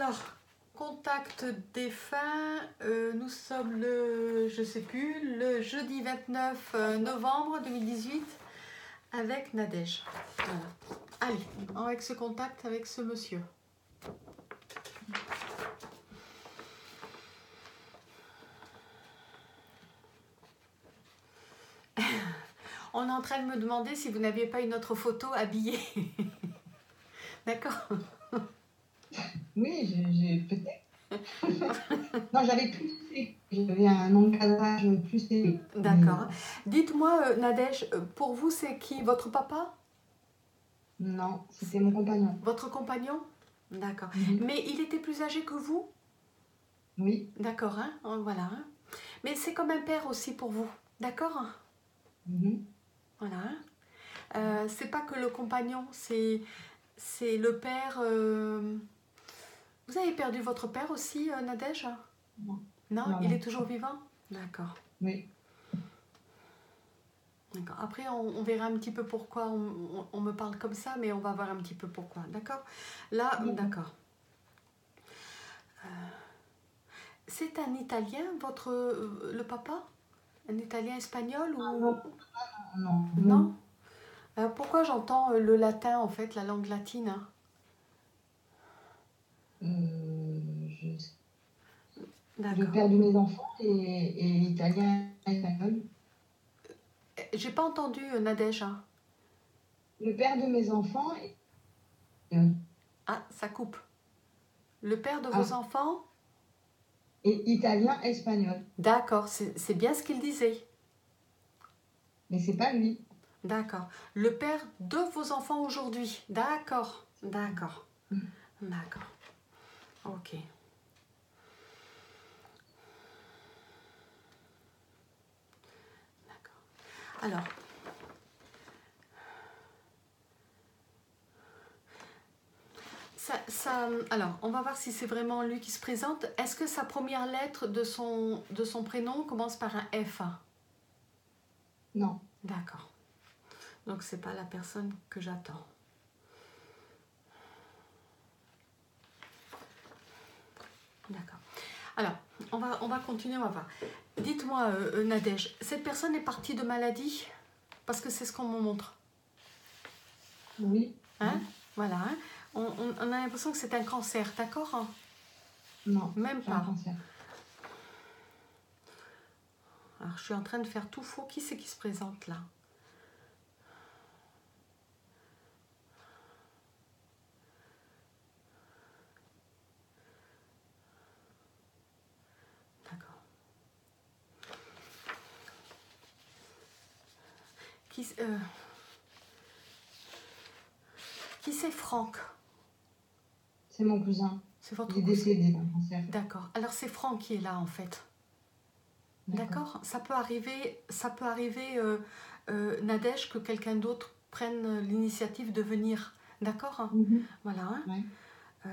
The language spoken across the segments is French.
Alors, contact défunt, euh, nous sommes le, je sais plus, le jeudi 29 euh, novembre 2018 avec Nadège. Voilà. Allez, avec ce contact avec ce monsieur. On est en train de me demander si vous n'aviez pas une autre photo habillée. D'accord? Oui, j'ai peut-être. non, j'avais plus J'avais un encadrage plus D'accord. Dites-moi, euh, Nadège, euh, pour vous, c'est qui Votre papa? Non, c'était mon compagnon. Votre compagnon? D'accord. Mhm. Mais il était plus âgé que vous? Oui. D'accord, hein oh, Voilà. Hein. Mais c'est comme un père aussi pour vous, d'accord? Mhm. Voilà. Hein. Euh, c'est pas que le compagnon, c'est c'est le père. Euh, vous avez perdu votre père aussi, euh, Nadège? Non. non. il est toujours vivant? D'accord. Oui. D'accord. Après, on, verra un petit peu pourquoi on, me parle comme ça, mais on va voir un petit peu pourquoi. D'accord? Là, d'accord. Euh, c'est un Italien, votre le papa? Un Italien espagnol ou non. Non. non? Euh, pourquoi j'entends euh, le latin, en fait, la langue latine hein? Euh, Le père de mes enfants est, italien et espagnol. J'ai pas entendu Nadège. Hein. Le père de mes enfants. Ah, ça coupe. Le père de vos ah. enfants est italien espagnol. D'accord, c'est bien ce qu'il disait. Mais c'est pas lui. D'accord. Le père de vos enfants aujourd'hui. D'accord. D'accord. Mm. D'accord. Ok. D'accord. Alors. Ça, alors, on va voir si c'est vraiment lui qui se présente. Est-ce que sa première lettre de son, de son prénom commence par un F Non. D'accord. Donc c'est pas la personne que j'attends. D'accord. Alors, on va, on va continuer, on va voir. Dites-moi, euh, euh, Nadège, cette personne est partie de maladie Parce que c'est ce qu'on me montre. Oui. Hein? Voilà. Hein. on, a l'impression que c'est un cancer, d'accord? Non. Même pas. Un cancer. Alors, je suis en train de faire tout faux. Qui c'est qui se présente là? Qui, euh, qui c'est Franck? C'est mon cousin. C'est votre Il est décédé d'un cancer. D'accord. Alors c'est Franck qui est là en fait. D'accord. Ça peut arriver, ça peut arriver, euh, euh, Nadège, que quelqu'un d'autre prenne l'initiative de venir. D'accord? Mhm. Voilà. Hein.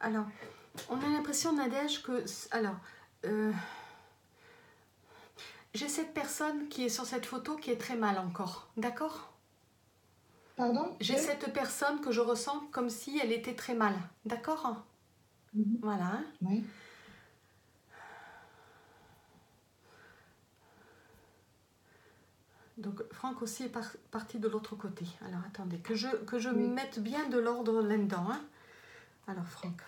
alors, on a l'impression, Nadège, que... Alors, j'ai cette personne qui est sur cette photo qui est très mal encore. D'accord? Pardon? J'ai cette personne que je ressens comme si elle était très mal. D'accord? Mhm. Voilà. Hein. oui. Donc Franck aussi est parti de l'autre côté. Alors attendez, que je, que je mette bien de l'ordre là-dedans. Hein. Alors Franck.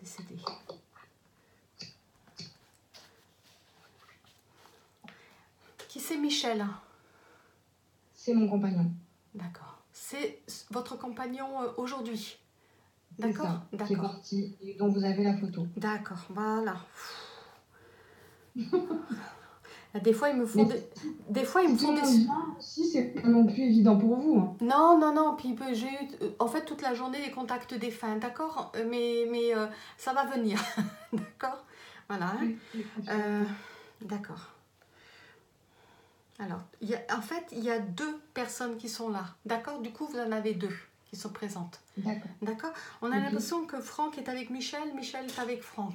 Décédé. Qui c'est Michel C'est mon compagnon. D'accord. C'est votre compagnon euh, aujourd'hui D'accord D'accord. Qui est parti et dont vous avez la photo. D'accord, voilà. Des fois, ils me font des... des fois, ils me font des. Si c'est pas non plus évident pour vous. Hein. Non, non, non. Puis j'ai eu, euh, en fait, toute la journée les contacts des fins, d'accord. Euh, mais, mais ça va venir, d'accord. Voilà. Hein. d'accord. Alors, y a, en fait, il y a deux personnes qui sont là. D'accord? Du coup, vous en avez deux qui sont présentes. D'accord. D'accord? On a l'impression que Franck est avec Michel, Michel est avec Franck.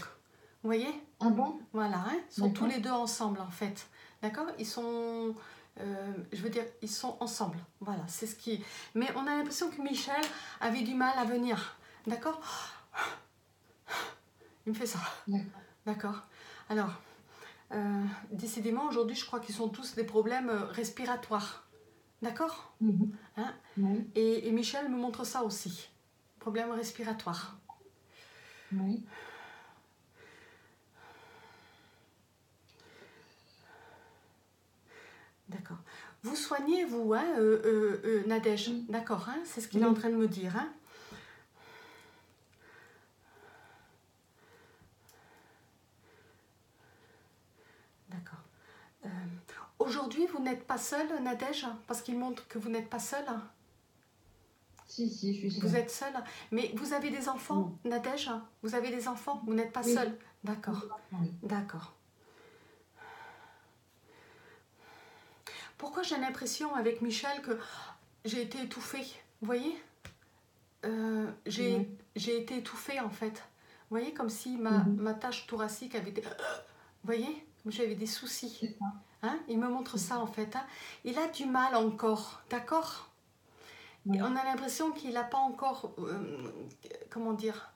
Vous voyez? Ah bon? Voilà, hein? Ils sont tous les deux ensemble en fait. D'accord? Ils sont. euh, je veux dire, ils sont ensemble. Voilà, c'est ce qui. Mais on a l'impression que Michel avait du mal à venir. D'accord? Il me fait ça. D'accord? Alors, euh, décidément, aujourd'hui, je crois qu'ils sont tous des problèmes euh, respiratoires. D'accord? Mhm. hein? Et, et, Michel me montre ça aussi. Problème respiratoire. Oui. D'accord. Vous soignez, vous, hein, euh, euh, euh Nadège? D'accord, hein, c'est ce qu'il est en train de me dire. Hein D'accord. Euh, aujourd'hui, vous n'êtes pas seule, Nadège Parce qu'il montre que vous n'êtes pas seule Si, si, je suis seule. Vous êtes seule. Mais vous avez des enfants, Nadège? Vous avez des enfants Vous n'êtes pas seule. D'accord. D'accord. Pourquoi j'ai l'impression avec Michel que j'ai été étouffée Vous voyez? Euh, J'ai été étouffée en fait. Vous voyez, comme si ma, mhm. ma tâche thoracique avait été... Vous voyez? J'avais des soucis. Hein Il me montre ça en fait. Hein il a du mal encore, d'accord? On a l'impression qu'il n'a pas encore... Euh, comment dire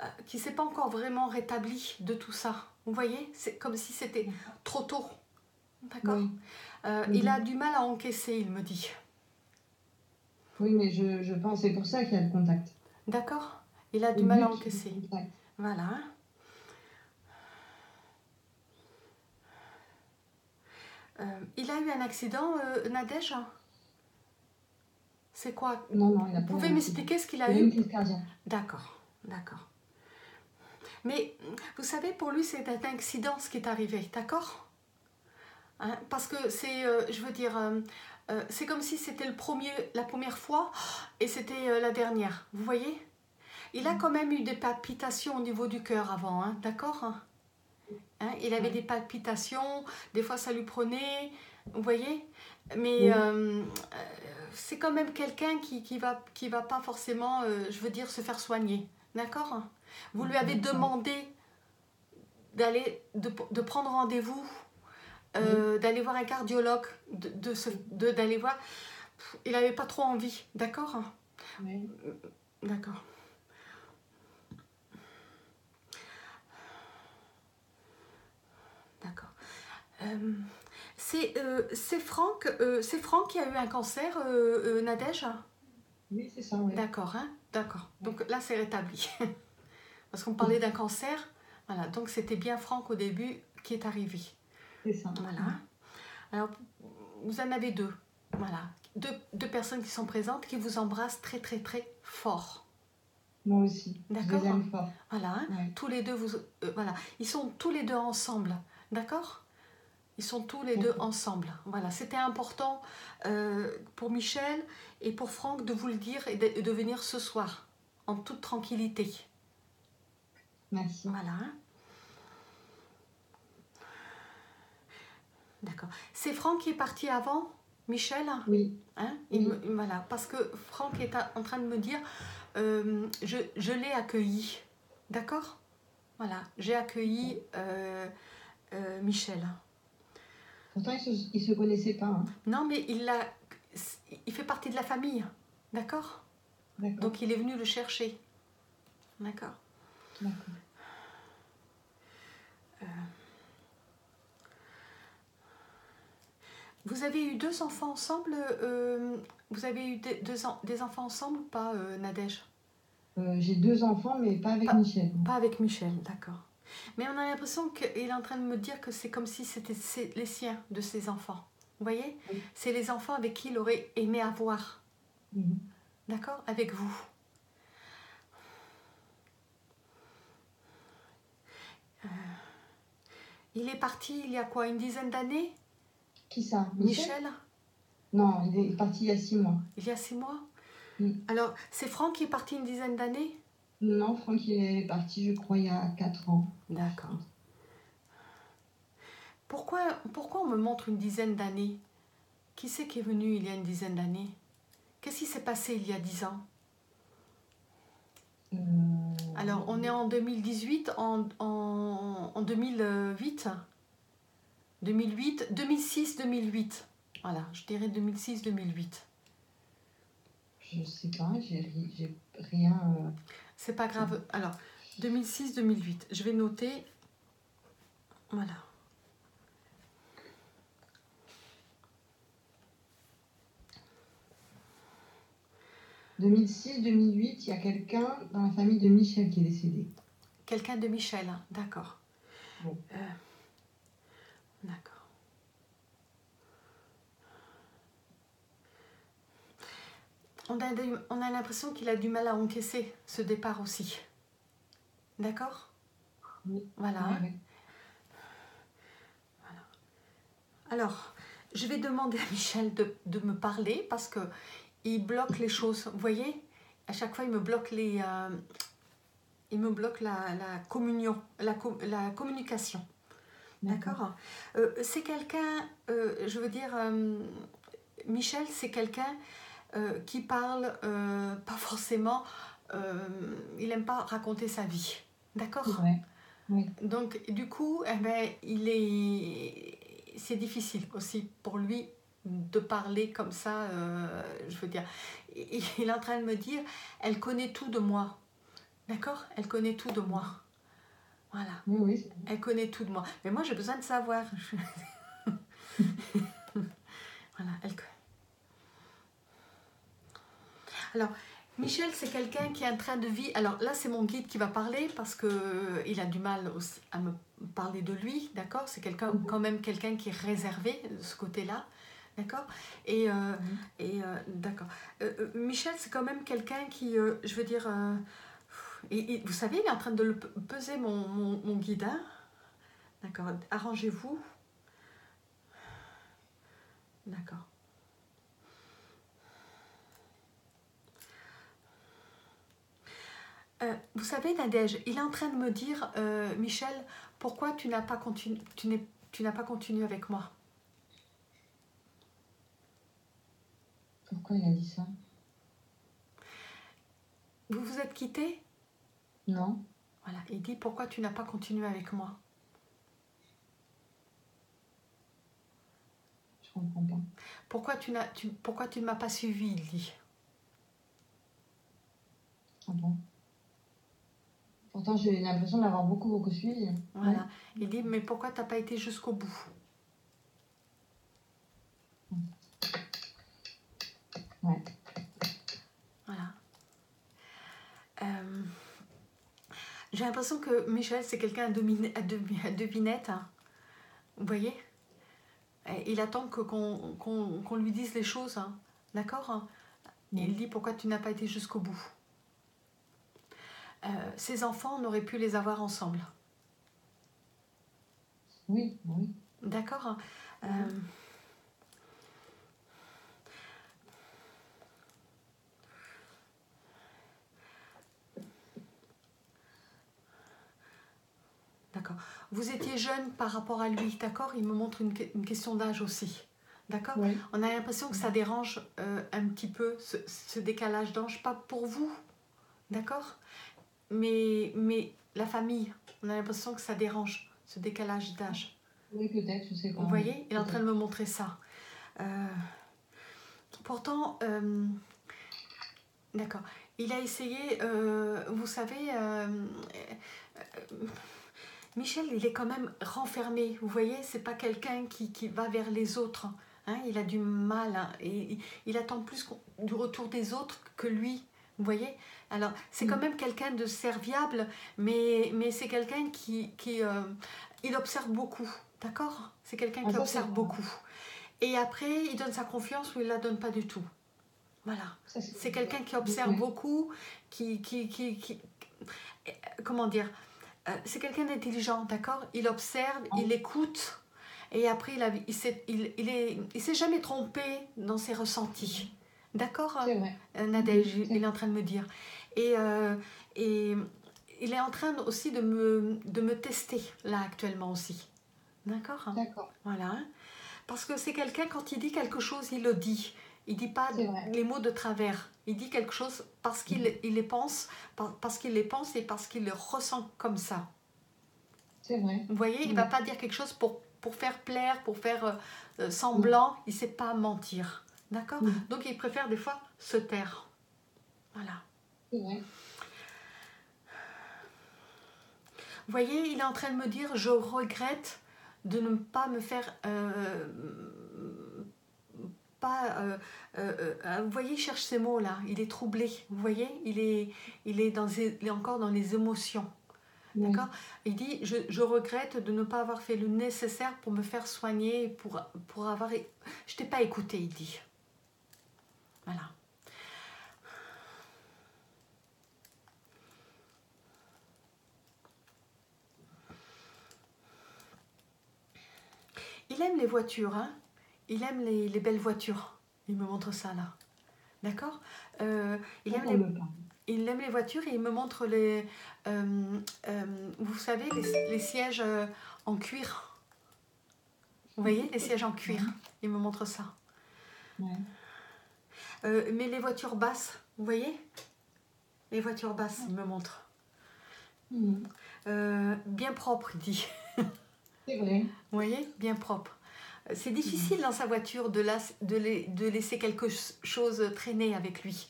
euh, Qu'il ne s'est pas encore vraiment rétabli de tout ça. Vous voyez? C'est comme si c'était trop tôt. D'accord? Euh, il a du mal à encaisser, il me dit. Oui, mais je, je pense c'est pour ça qu'il y a le contact. D'accord? Il a du mal à encaisser. Voilà. Euh, il a eu un accident, euh, Nadège C'est quoi? Non, non, il a Vous pouvez m'expliquer ce qu'il a, eu? D'accord, d'accord. Mais vous savez, pour lui, c'est un accident ce qui est arrivé, d'accord? Hein, parce que c'est, euh, je veux dire, c'est comme si c'était le premier, la première fois et c'était la dernière. Vous voyez? Il a mm. quand même eu des palpitations au niveau du cœur avant, hein, d'accord? Hein, Il avait des palpitations, des fois ça lui prenait, vous voyez Mais c'est quand même quelqu'un qui, qui va qui va pas forcément, je veux dire, se faire soigner, d'accord? Vous lui avez demandé d'aller de, de prendre rendez-vous euh, d'aller voir un cardiologue, de, d'aller voir. Il n'avait pas trop envie, d'accord? Oui. D'accord. D'accord. Euh, c'est, euh, c'est Franck, c'est Franck qui a eu un cancer, Nadège? Oui, c'est ça, oui. D'accord, hein D'accord. Donc là, c'est rétabli. Parce qu'on parlait d'un cancer. Voilà, donc c'était bien Franck au début qui est arrivé. Voilà. Alors, vous en avez deux. Voilà. Deux, deux, personnes qui sont présentes qui vous embrassent très, très, très fort. Moi aussi. D'accord? fort. Voilà. Hein. Tous les deux, vous, euh, voilà. Ils sont tous les deux ensemble. D'accord? Ils sont tous les deux ensemble. Voilà. C'était important euh, pour Michel et pour Franck de vous le dire et de, de venir ce soir en toute tranquillité. Merci. Voilà. D'accord. C'est Franck qui est parti avant Michel? Oui. Hein? Voilà, parce que Franck est en train de me dire, euh, je, je l'ai accueilli. D'accord? Voilà, j'ai accueilli euh, Michel. Pourtant, ils ne se, connaissaient pas. Hein. Non, mais il, a, il fait partie de la famille. D'accord? Donc, il est venu le chercher. D'accord D'accord. Vous avez eu deux enfants ensemble euh, Vous avez eu des, deux, des enfants ensemble ou pas, euh, Nadège? Euh, J'ai deux enfants, mais pas avec Michel. Pas avec Michel, d'accord. Mais on a l'impression qu'il est en train de me dire que c'est comme si c'était les siens de ses enfants. Vous voyez C'est les enfants avec qui il aurait aimé avoir. Mhm. D'accord Avec vous. il est parti il y a quoi Une dizaine d'années qui ça Michel, Non, il est parti il y a six mois. Il y a six mois Alors, c'est Franck qui est parti une dizaine d'années Non, Franck est parti, je crois, il y a quatre ans. D'accord. Pourquoi, pourquoi on me montre une dizaine d'années? Qui c'est qui est venu il y a une dizaine d'années? Qu'est-ce qui s'est passé il y a dix ans? Euh, Alors, on est en 2018, en, en, en 2008 2008, 2006, 2008. Voilà, je dirais 2006-2008. Je sais pas, j'ai rien. Euh, C'est pas grave. Alors, 2006-2008, je vais noter. Voilà. 2006-2008, il y a quelqu'un dans la famille de Michel qui est décédé. Quelqu'un de Michel, hein, d'accord. Euh, d'accord. On a, on a l'impression qu'il a du mal à encaisser ce départ aussi. D'accord? Oui. Voilà. voilà. Alors, je vais demander à Michel de, de me parler parce que il bloque les choses. Vous voyez? À chaque fois, il me bloque les... Euh, il me bloque la, la communion, la, la communication. D'accord? Euh, C'est quelqu'un, euh, je veux dire, Michel, c'est quelqu'un qui parle pas forcément, il n'aime pas raconter sa vie. D'accord? Oui. Donc, du coup, eh ben, il est... c'est difficile aussi pour lui de parler comme ça, euh, je veux dire, il est en train de me dire, elle connaît tout de moi. D'accord? Elle connaît tout de moi. Voilà. Oui, oui. Elle connaît tout de moi. Mais moi, j'ai besoin de savoir. voilà, elle Alors, Michel, c'est quelqu'un qui est en train de vivre. Alors là, c'est mon guide qui va parler parce que euh, il a du mal aussi à me parler de lui, d'accord? C'est quelqu'un, mhm. quand même quelqu'un qui est réservé de ce côté-là. D'accord? Et, euh, mhm. et euh, d'accord. Euh, Michel, c'est quand même quelqu'un qui, je veux dire, et, vous savez, il est en train de le peser mon, mon, guide. Hein? D'accord. Arrangez-vous. D'accord. Vous savez, Nadège, il est en train de me dire, Michel, pourquoi tu n'as pas, continu, tu, tu n'as pas continué avec moi? Pourquoi il a dit ça? Vous vous êtes quitté? Non. Voilà, il dit pourquoi tu n'as pas continué avec moi? Je comprends pas. Pourquoi tu, n'as, tu, pourquoi tu ne m'as pas suivi, il dit? Ah bon? Pourtant, j'ai l'impression d'avoir beaucoup, beaucoup suivi. Voilà. Il dit, mais pourquoi tu n'as pas été jusqu'au bout? Voilà. Euh, j'ai l'impression que Michel, c'est quelqu'un à, devinette. Hein. Vous voyez? Il attend qu'on lui dise les choses. Hein. D'accord? Il dit pourquoi tu n'as pas été jusqu'au bout? Euh, ces enfants, on aurait pu les avoir ensemble. Oui, oui. D'accord euh, D'accord. Vous étiez jeune par rapport à lui, d'accord? Il me montre une, question d'âge aussi. D'accord? On a l'impression que ça dérange euh, un petit peu ce, décalage d'âge, pas pour vous, d'accord? Mais, mais la famille, on a l'impression que ça dérange ce décalage d'âge. Oui, peut-être, je sais pas. Vous voyez Il est en train de me montrer ça. Euh, pourtant, euh, d'accord, il a essayé, vous savez, Michel, il est quand même renfermé. Vous voyez, c'est pas quelqu'un qui, qui, va vers les autres. Hein. il a du mal. Hein, et il attend plus du retour des autres que lui. Vous voyez Alors, c'est quand mm. même quelqu'un de serviable, mais, mais c'est quelqu'un qui, qui euh, il observe beaucoup. D'accord? C'est quelqu'un qui ah, observe beaucoup. Et après, il donne sa confiance ou il la donne pas du tout. Voilà. C'est quelqu'un qui observe beaucoup, qui, qui, qui, qui, comment dire? Euh, c'est quelqu'un d'intelligent, d'accord? Il observe, oh. il écoute, et après, il, a, il, s'est, il, il, est, il s'est jamais trompé dans ses ressentis. D'accord euh, Nadège, il est en train de me dire. Et, euh, et il est en train aussi de me, de me tester, là, actuellement aussi. D'accord? D'accord. Voilà. Parce que c'est quelqu'un, quand il dit quelque chose, il le dit. Il dit pas les mots de travers. Il dit quelque chose parce qu'il mm. il les pense, parce qu'il les pense et parce qu'il le ressent comme ça. C'est vrai. Vous voyez, il ne va mm. pas dire quelque chose pour, pour faire plaire, pour faire euh, euh, semblant, il ne sait pas mentir. D'accord Donc il préfère des fois se taire. Voilà. Vous voyez, il est en train de me dire, je regrette de ne pas me faire... Euh, pas, vous voyez, il cherche ces mots là, il est troublé, vous voyez, il est, il est, dans, il est encore dans les émotions. D'accord Il dit je, je, regrette de ne pas avoir fait le nécessaire pour me faire soigner, pour, pour avoir. Je t'ai pas écouté, il dit. Voilà. Il aime les voitures, hein il aime les, les, belles voitures. Il me montre ça là. D'accord? Euh, il aime les il aime les voitures et il me montre les, euh, euh, vous savez, les, sièges en cuir. Vous voyez, les sièges en cuir. Il me montre ça. Mais les voitures basses, vous voyez Les voitures basses, il me montre. Mm. bien propre, il dit. C'est vrai. Vous voyez Bien propre. C'est difficile dans sa voiture de, de laisser quelque chose traîner avec lui.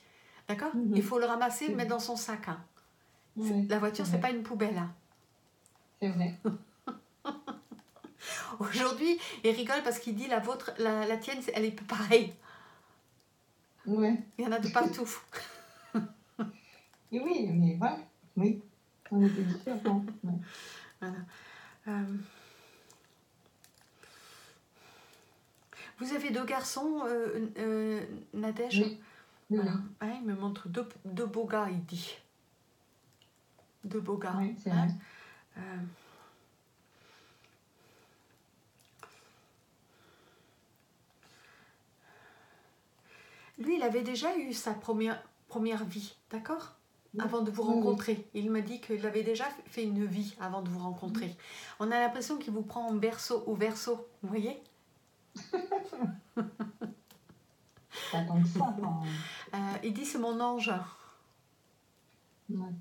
D'accord? Mhm. Il faut le ramasser, le mettre dans son sac. Hein. la voiture, c'est pas une poubelle. Hein. C'est vrai. Aujourd'hui, il rigole parce qu'il dit la vôtre, la, la tienne, elle est pareille. Ouais. Il y en a de partout. Et oui, mais voilà. Oui. On était différents. Voilà. Euh, vous avez deux garçons, euh, euh, Nadège oui. Voilà. il me montre deux, deux, beaux gars, il dit. Deux beaux gars. Oui, c'est hein. vrai. Lui, il avait déjà eu sa première, première vie, d'accord? Avant de vous rencontrer. Il m'a dit qu'il avait déjà fait une vie avant de vous rencontrer. On a l'impression qu'il vous prend en berceau, au berceau, vous voyez? Euh, il dit c'est mon ange.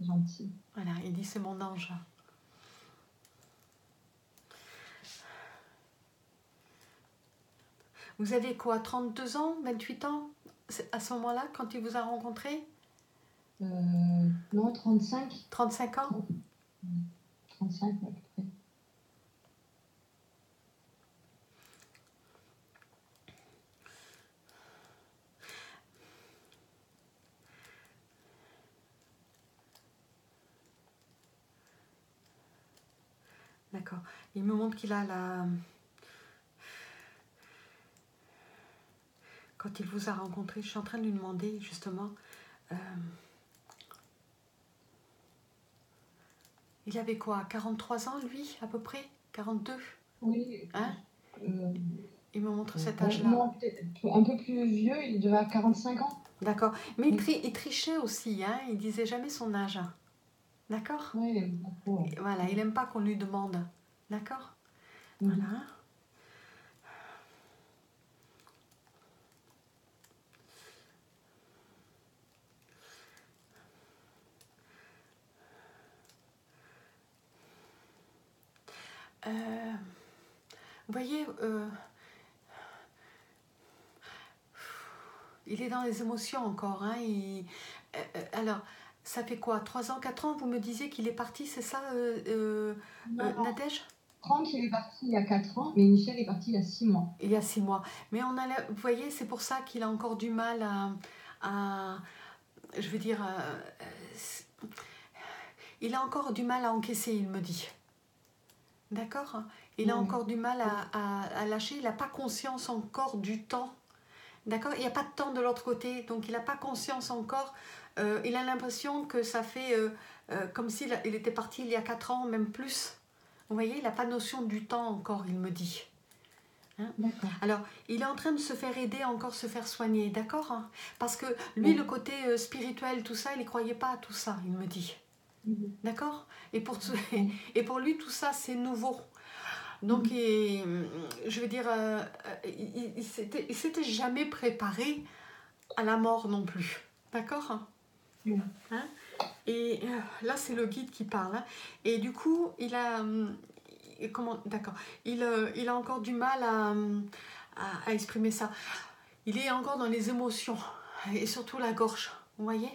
gentil. Voilà, il dit c'est mon ange. Vous avez quoi 32 ans 28 ans? À ce moment-là, quand il vous a rencontré euh, Non, 35. 35 ans 35, à peu près. D'accord. Il me montre qu'il a la... Quand il vous a rencontré, je suis en train de lui demander justement... Euh, il avait quoi 43 ans, lui, à peu près? 42 Oui. Hein? Euh, il me montre cet euh, âge-là. un peu plus vieux, il devait avoir 45 ans. D'accord. Mais il, trichait aussi, hein il disait jamais son âge. D'accord? Oui, Voilà, il n'aime pas qu'on lui demande. D'accord? Mhm. Voilà. Euh, vous voyez, euh, il est dans les émotions encore. Hein, il, euh, alors, ça fait quoi 3 ans, 4 ans Vous me disiez qu'il est parti, c'est ça, Nadège? Franck, il est parti il y a 4 ans, mais Michel est parti il y a 6 mois. Il y a 6 mois. Mais on a, vous voyez, c'est pour ça qu'il a encore du mal à, je veux dire, euh, il a encore du mal à encaisser, il me dit. D'accord. Il a encore du mal à, à lâcher, il n'a pas conscience encore du temps. D'accord. Il n'y a pas de temps de l'autre côté, donc il n'a pas conscience encore. Euh, il a l'impression que ça fait euh, euh, comme s'il il était parti il y a 4 ans, même plus. Vous voyez, il n'a pas notion du temps encore, il me dit. Hein? Alors, il est en train de se faire aider, encore se faire soigner, d'accord. Parce que lui, le côté spirituel, tout ça, il ne croyait pas à tout ça, il me dit. Mhm. D'accord? Et, pour et pour lui, tout ça, c'est nouveau. Donc, mhm. je veux dire, il ne s'était jamais préparé à la mort non plus. D'accord? Hein? Et euh, là, c'est le guide qui parle. Hein. Et du coup, il a, comment, d'accord. Il, euh, il a encore du mal à, à, exprimer ça. Il est encore dans les émotions et surtout la gorge. Vous voyez?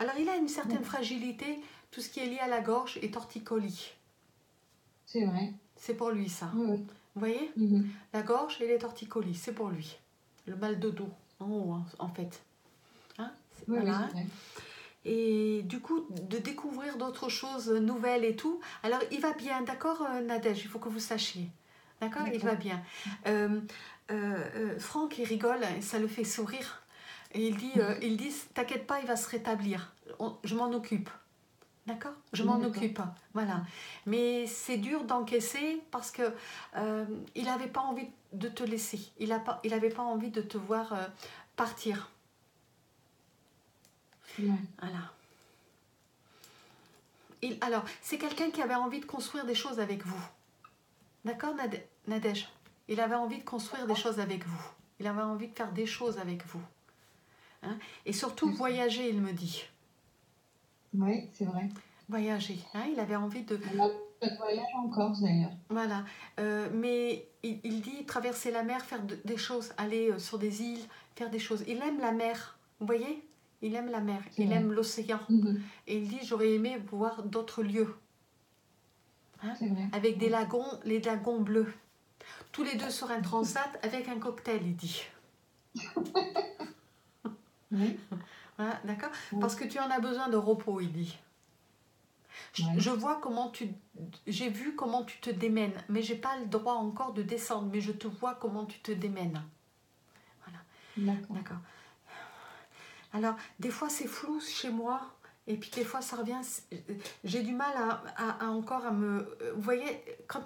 Alors, il a une certaine fragilité. Tout ce qui est lié à la gorge est torticolis. C'est vrai. C'est pour lui, ça. Vous voyez? Mhm. La gorge et les torticolis, c'est pour lui. Le mal de dos, en haut, hein, en fait. Hein? Voilà. et du coup, de découvrir d'autres choses nouvelles et tout. Alors, il va bien, d'accord, euh, Nadège? Il faut que vous sachiez. D'accord? Il va bien. Euh, euh, Franck, il rigole, ça le fait sourire. Et il dit, il dit T'inquiète pas, il va se rétablir. je m'en occupe. D'accord Je m'en occupe. Voilà. Mais c'est dur d'encaisser parce que euh, il n'avait pas envie de te laisser. Il n'avait pas envie de te voir euh, partir. Voilà. Il, alors, c'est quelqu'un qui avait envie de construire des choses avec vous. D'accord, Nadège? Il avait envie de construire des choses avec vous. Il avait envie de faire des choses avec vous. Hein? Et surtout voyager, il me dit. Oui, c'est vrai. Voyager. Hein, il avait envie de. voyage en Corse d'ailleurs. Voilà. Euh, mais il, dit traverser la mer, faire des choses, aller euh, sur des îles, faire des choses. Il aime la mer. Vous voyez? Il aime la mer. Il aime l'océan. Mhm. Et il dit j'aurais aimé voir d'autres lieux. Hein, avec des lagons, les lagons bleus. Tous les deux sur un transat avec un cocktail, il dit. D'accord Parce que tu en as besoin de repos, il dit. Je vois comment tu. J'ai vu comment tu te démènes, mais j'ai pas le droit encore de descendre, mais je te vois comment tu te démènes. Voilà. D'accord. Alors, des fois c'est flou chez moi, et puis des fois ça revient. J'ai du mal à, encore à me. Vous voyez, quand.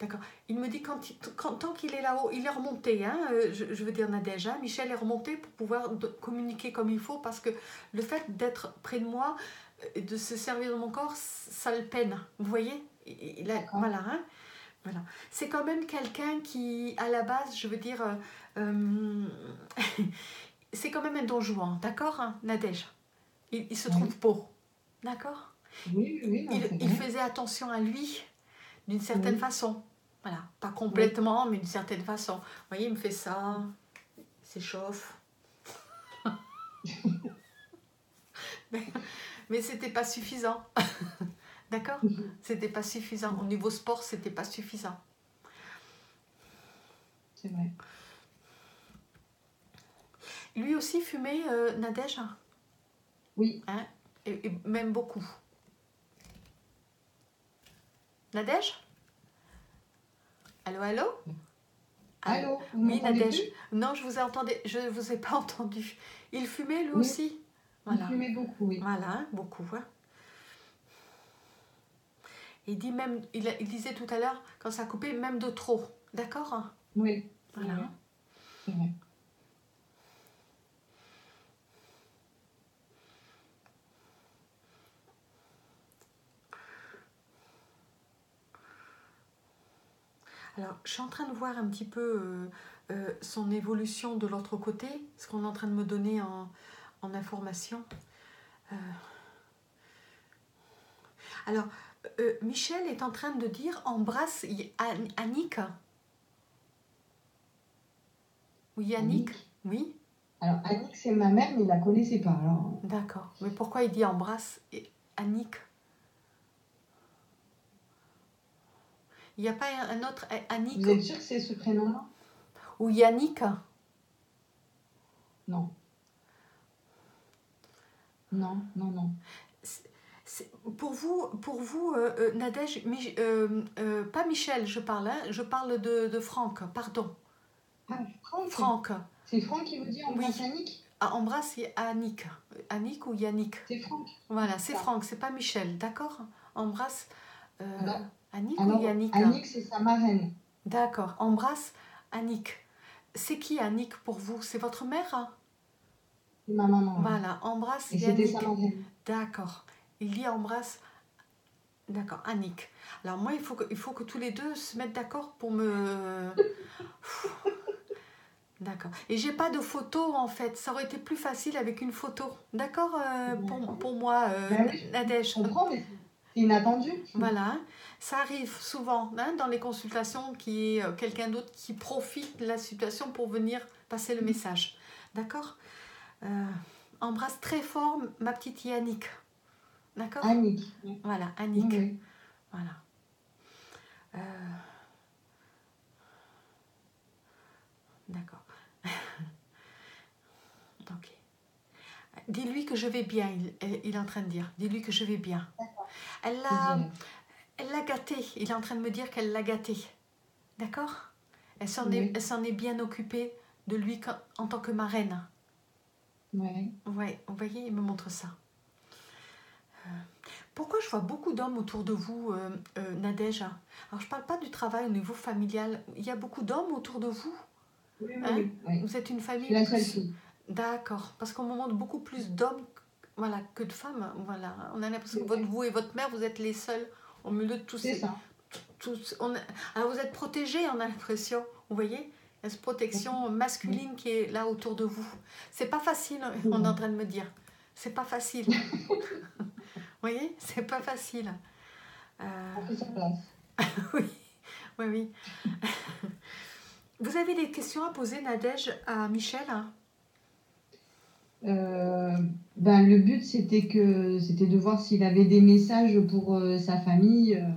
D'accord. Il me dit quand, quand tant qu'il est là-haut, il est remonté, hein, euh, je, veux dire Nadège, hein, Michel est remonté pour pouvoir communiquer comme il faut, parce que le fait d'être près de moi, et de se servir de mon corps, ça le peine. Vous voyez? Il Voilà. Hein voilà. C'est quand même quelqu'un qui, à la base, je veux dire, euh, euh, c'est quand même un don jouant, d'accord, hein, Nadège? Il, se trouve beau, d'accord Oui, oui. il, faisait attention à lui d'une certaine façon. Voilà, pas complètement, mais d'une certaine façon. Vous voyez, il me fait ça, il s'échauffe. mais c'était pas suffisant. D'accord. C'était pas suffisant. Au niveau sport, c'était pas suffisant. C'est vrai. Lui aussi fumait euh, Nadège? Oui. Hein et, même beaucoup. Nadège? Allô, allô? Allô Oui, Nadège. Non, je vous ai entendu. Je vous ai pas entendu. Il fumait lui aussi? Voilà. Il fumait beaucoup, oui. Voilà, beaucoup. Hein. Il dit même, il, il, disait tout à l'heure, quand ça a coupé, même de trop. D'accord? Oui. Voilà. C'est Alors, je suis en train de voir un petit peu euh, euh, son évolution de l'autre côté, ce qu'on est en train de me donner en, en information. Euh, alors, Michel est en train de dire embrasse Annick. Oui, Annick. Oui. Alors, Annick, c'est ma mère, mais il la connaissait pas. Alors... D'accord. Mais pourquoi il dit embrasse Annick? Il n'y a pas un autre Annick Vous êtes sûr que c'est ce prénom-là? Ou Yannick Non. Non, non, non. Pour vous, pour vous euh, euh Nadège, euh, euh, pas Michel, je parle, hein, je parle de, de, Franck, pardon. Ah, Franck Franck. C'est Franck qui vous dit embrasse oui. Annick? Ah, Embrasse Annick. Annick ou Yannick? C'est Franck. Voilà, c'est Franck, c'est pas Michel, d'accord? Embrasse Annick ou Yannick Annick, c'est sa marraine. D'accord, embrasse Annick. C'est qui Annick pour vous? C'est votre mère ma maman. Voilà, embrasse Et c'était sa D'accord. Il dit embrasse. D'accord, Annick. Alors moi, il faut que, il faut que tous les deux se mettent d'accord pour me... D'accord. Et j'ai pas de photo en fait. Ça aurait été plus facile avec une photo. D'accord euh, pour, pour, moi, euh, ben Nadège. Je comprends, mais inattendu. Voilà. Ça arrive souvent hein, dans les consultations qui est euh, quelqu'un d'autre qui profite de la situation pour venir passer le message. D'accord? Euh, Embrasse très fort ma petite Yannick. D'accord? Annick. Voilà, Annick. Voilà. Euh, d'accord. ok. Dis-lui que je vais bien, il, il, est en train de dire. Dis-lui que je vais bien. Elle l'a, elle l'a gâté. Il est en train de me dire qu'elle l'a gâté. D'accord? Elle s'en est, est, bien occupée de lui en tant que marraine. Oui. Ouais, vous voyez, il me montre ça. Euh, pourquoi je vois beaucoup d'hommes autour de vous, euh, euh Nadège? Alors, je ne parle pas du travail au niveau familial. Il y a beaucoup d'hommes autour de vous? Oui, oui, hein? Vous êtes une famille La. D'accord. Parce qu'on me montre beaucoup plus d'hommes voilà, que de femmes. Voilà. On a l'impression que vous et votre mère, vous êtes les seuls au milieu de tous ces... ça. Tous, on alors vous êtes protégés, on a l'impression. Vous voyez? Il y a cette protection masculine qui est là autour de vous. C'est pas facile, on est en train de me dire. C'est pas facile. vous voyez? C'est pas facile. Euh... oui, oui, oui. Vous avez des questions à poser, Nadège, à Michel? Euh, ben, Le but, c'était que c'était de voir s'il avait des messages pour euh, sa famille. Euh,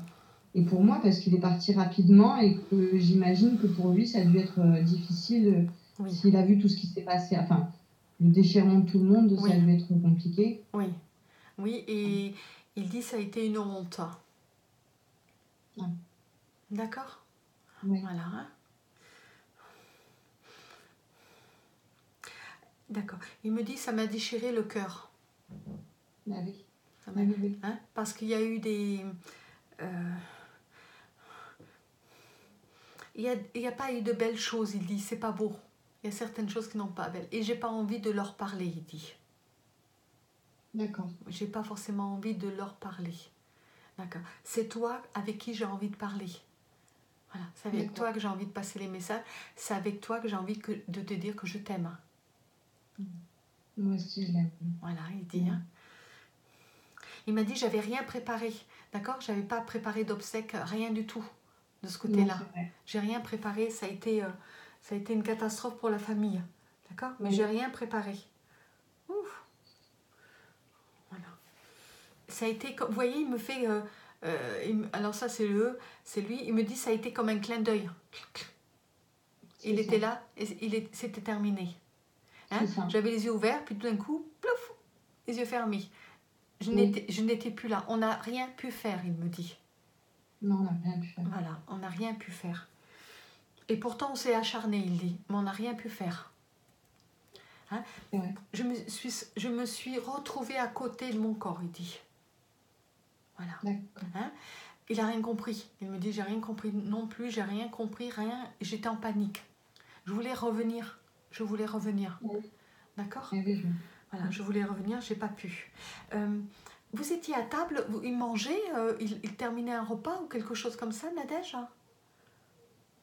et pour moi, parce qu'il est parti rapidement et que j'imagine que pour lui, ça a dû être difficile s'il a vu tout ce qui s'est passé. Enfin, le déchirement de tout le monde, ça a dû être compliqué. Oui, oui, et il dit ça a été une honte. D'accord? Voilà. D'accord. Il me dit ça m'a déchiré le cœur. Bah oui. Hein? Parce qu'il y a eu des. Euh, il n'y a, a, pas eu de belles choses, il dit, c'est pas beau. Il y a certaines choses qui n'ont pas belles. Et j'ai pas envie de leur parler, il dit. D'accord. J'ai pas forcément envie de leur parler. D'accord. C'est toi avec qui j'ai envie de parler. Voilà. C'est avec toi que j'ai envie de passer les messages. C'est avec toi que j'ai envie que, de te dire que je t'aime. Moi aussi, je l'aime. Voilà, il dit. Hein. Il m'a dit, j'avais rien préparé. D'accord? J'avais pas préparé d'obsèques, rien du tout de ce côté-là. J'ai rien préparé, ça a, été, euh, ça a été une catastrophe pour la famille. D'accord? Mais j'ai rien préparé. Ouf. Voilà. Ça a été, vous voyez, il me fait. Euh, euh, alors, ça, c'est le c'est lui. Il me dit, ça a été comme un clin d'œil. Il était là et il c'était terminé. Hein J'avais les yeux ouverts, puis tout d'un coup, plouf, les yeux fermés. Je n'étais plus là. On n'a rien pu faire, il me dit. Non, on n'a rien pu faire. Voilà, on n'a rien pu faire. Et pourtant, on s'est acharné, il dit, mais on n'a rien pu faire. Hein je, me suis, je me suis retrouvée à côté de mon corps, il dit. Voilà. Hein il n'a rien compris. Il me dit, j'ai rien compris non plus, j'ai rien compris, rien. J'étais en panique. Je voulais revenir. Je voulais revenir. D'accord Voilà, je voulais revenir, j'ai pas pu. Euh, vous étiez à table, il mangeait, euh, il, terminait un repas ou quelque chose comme ça, Nadège?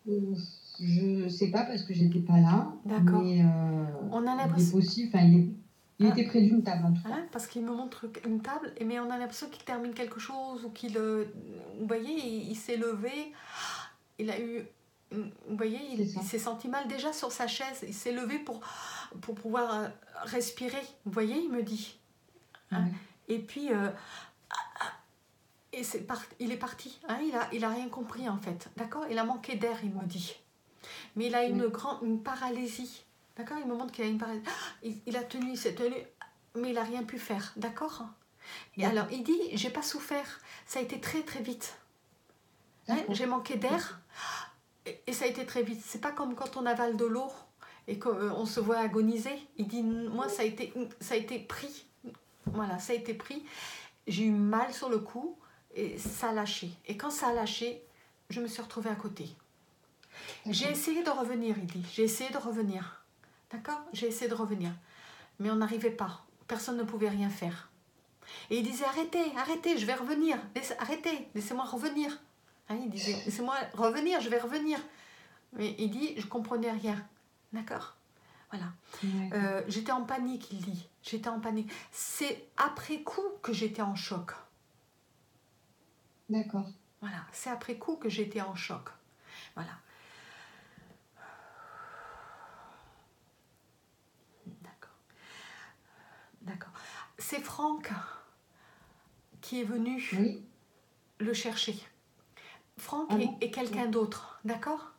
Euh, Je ne sais pas parce que j'étais pas là. D'accord. Euh, On a l'impression. Il, il, il ah. était près d'une table en tout cas. Hein, parce qu'il me montre une table, mais on a l'impression qu'il termine quelque chose ou qu'il. Vous voyez, il, s'est levé, il a eu. Vous voyez, il, s'est senti mal déjà sur sa chaise. Il s'est levé pour, pour pouvoir respirer. Vous voyez, il me dit. Hein et puis, euh, et c'est il est parti. Hein, il, a, il a rien compris en fait. D'accord? Il a manqué d'air, il me dit. Mais il a une, grande, une paralysie. D'accord? Il me montre qu'il a une paralysie. Il, il, a tenu, il s'est tenu, mais il n'a rien pu faire. D'accord? Et alors, il dit J'ai pas souffert. Ça a été très très vite. Hein, j'ai manqué d'air et, ça a été très vite. C'est pas comme quand on avale de l'eau et qu'on euh, se voit agoniser. Il dit Moi, ça a été, ça a été pris voilà, ça a été pris. J'ai eu mal sur le cou et ça a lâché. Et quand ça a lâché, je me suis retrouvée à côté. J'ai essayé de revenir, il dit. J'ai essayé de revenir. D'accord? J'ai essayé de revenir. Mais on n'arrivait pas. Personne ne pouvait rien faire. Et il disait Arrêtez, arrêtez, je vais revenir. arrêtez, laissez-moi revenir. Hein, il disait Laissez-moi revenir, je vais revenir. Mais il dit Je comprenais rien. D'accord voilà. Euh, j'étais en panique, il dit. J'étais en panique. C'est après coup que j'étais en choc. D'accord. Voilà, c'est après coup que j'étais en choc. Voilà. D'accord. D'accord. C'est Franck qui est venu le chercher. Franck ah est, quelqu'un d'autre, d'accord?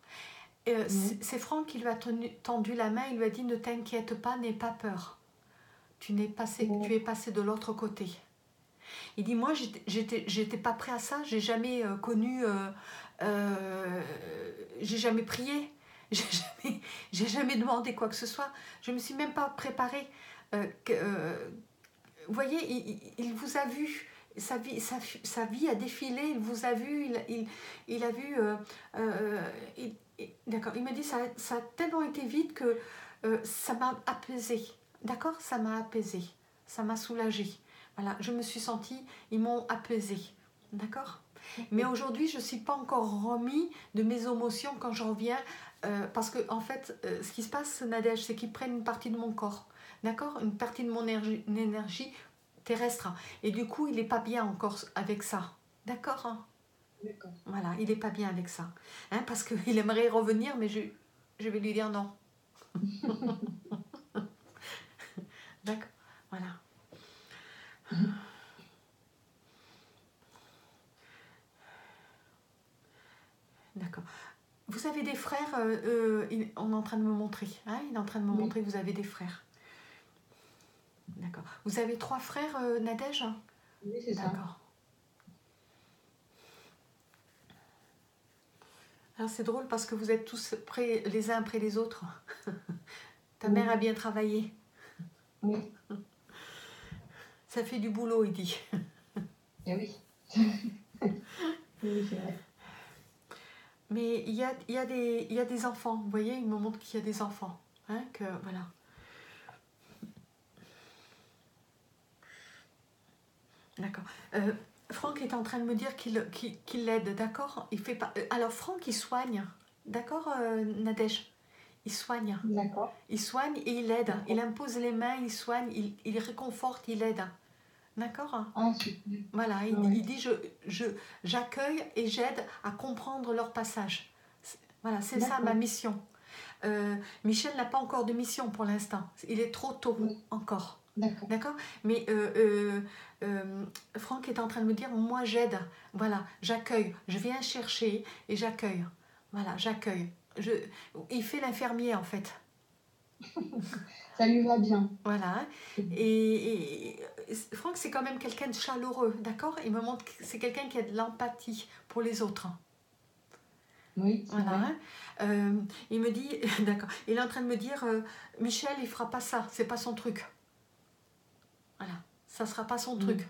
Euh, C'est Franck qui lui a tendu la main, il lui a dit ne t'inquiète pas, n'aie pas peur. Tu, n'es passé, tu es passé de l'autre côté. Il dit moi j'étais j'étais pas prêt à ça, j'ai jamais euh, connu, euh, j'ai jamais prié, j'ai jamais j'ai jamais demandé quoi que ce soit, je me suis même pas préparée. Que, vous voyez, il, vous a vu, sa vie, sa, vie a défilé, il vous a vu, il, a vu. D'accord, il m'a dit ça, a tellement été vite que ça m'a apaisé. D'accord, ça m'a apaisé, ça m'a soulagé. Voilà, je me suis sentie, ils m'ont apaisée. D'accord? Mais aujourd'hui, je ne suis pas encore remis de mes émotions quand je reviens. Euh, parce que, en fait, euh, ce qui se passe, Nadège, c'est qu'ils prennent une partie de mon corps. D'accord? Une partie de mon énergie, terrestre. Et du coup, il n'est pas bien encore avec ça. D'accord hein? D'accord. Voilà, il n'est pas bien avec ça. Hein, parce qu'il aimerait revenir, mais je, je vais lui dire non. D'accord Voilà. D'accord. Vous avez des frères, euh, euh, on est en train de me montrer, hein, il est en train de me montrer que vous avez des frères. D'accord. Vous avez trois frères, euh, Nadège? Oui, c'est ça. D'accord. Alors c'est drôle parce que vous êtes tous près les uns après les autres. Ta mère a bien travaillé. Oui. Ça fait du boulot, il dit. Eh oui. oui, c'est vrai. Mais il y a, y, a des, y a des enfants, vous voyez, il me montre qu'il y a des enfants. Hein, que, voilà. D'accord. Euh, Franck est en train de me dire qu'il l'aide, d'accord? Il fait pas. Euh, alors Franck, il soigne, d'accord, euh, Nadège? Il soigne. D'accord. Il soigne et il aide. Il impose les mains, il soigne, il, il réconforte, il aide. D'accord? Ah, Voilà, il, dit je, je, j'accueille et j'aide à comprendre leur passage. Voilà, c'est ça ma mission. Euh, Michel n'a pas encore de mission pour l'instant. Il est trop tôt encore. D'accord Mais euh, euh, Franck est en train de me dire, moi j'aide. Voilà, j'accueille. Je viens chercher et j'accueille. Voilà, j'accueille je, il fait l'infirmier en fait. Ça lui va bien. Voilà. Et, Franck, c'est quand même quelqu'un de chaleureux, d'accord? Il me montre que c'est quelqu'un qui a de l'empathie pour les autres. Oui. Voilà. Euh, il me dit, d'accord, il est en train de me dire, euh, Michel, il fera pas ça, c'est pas son truc. Voilà, ça sera pas son mm. truc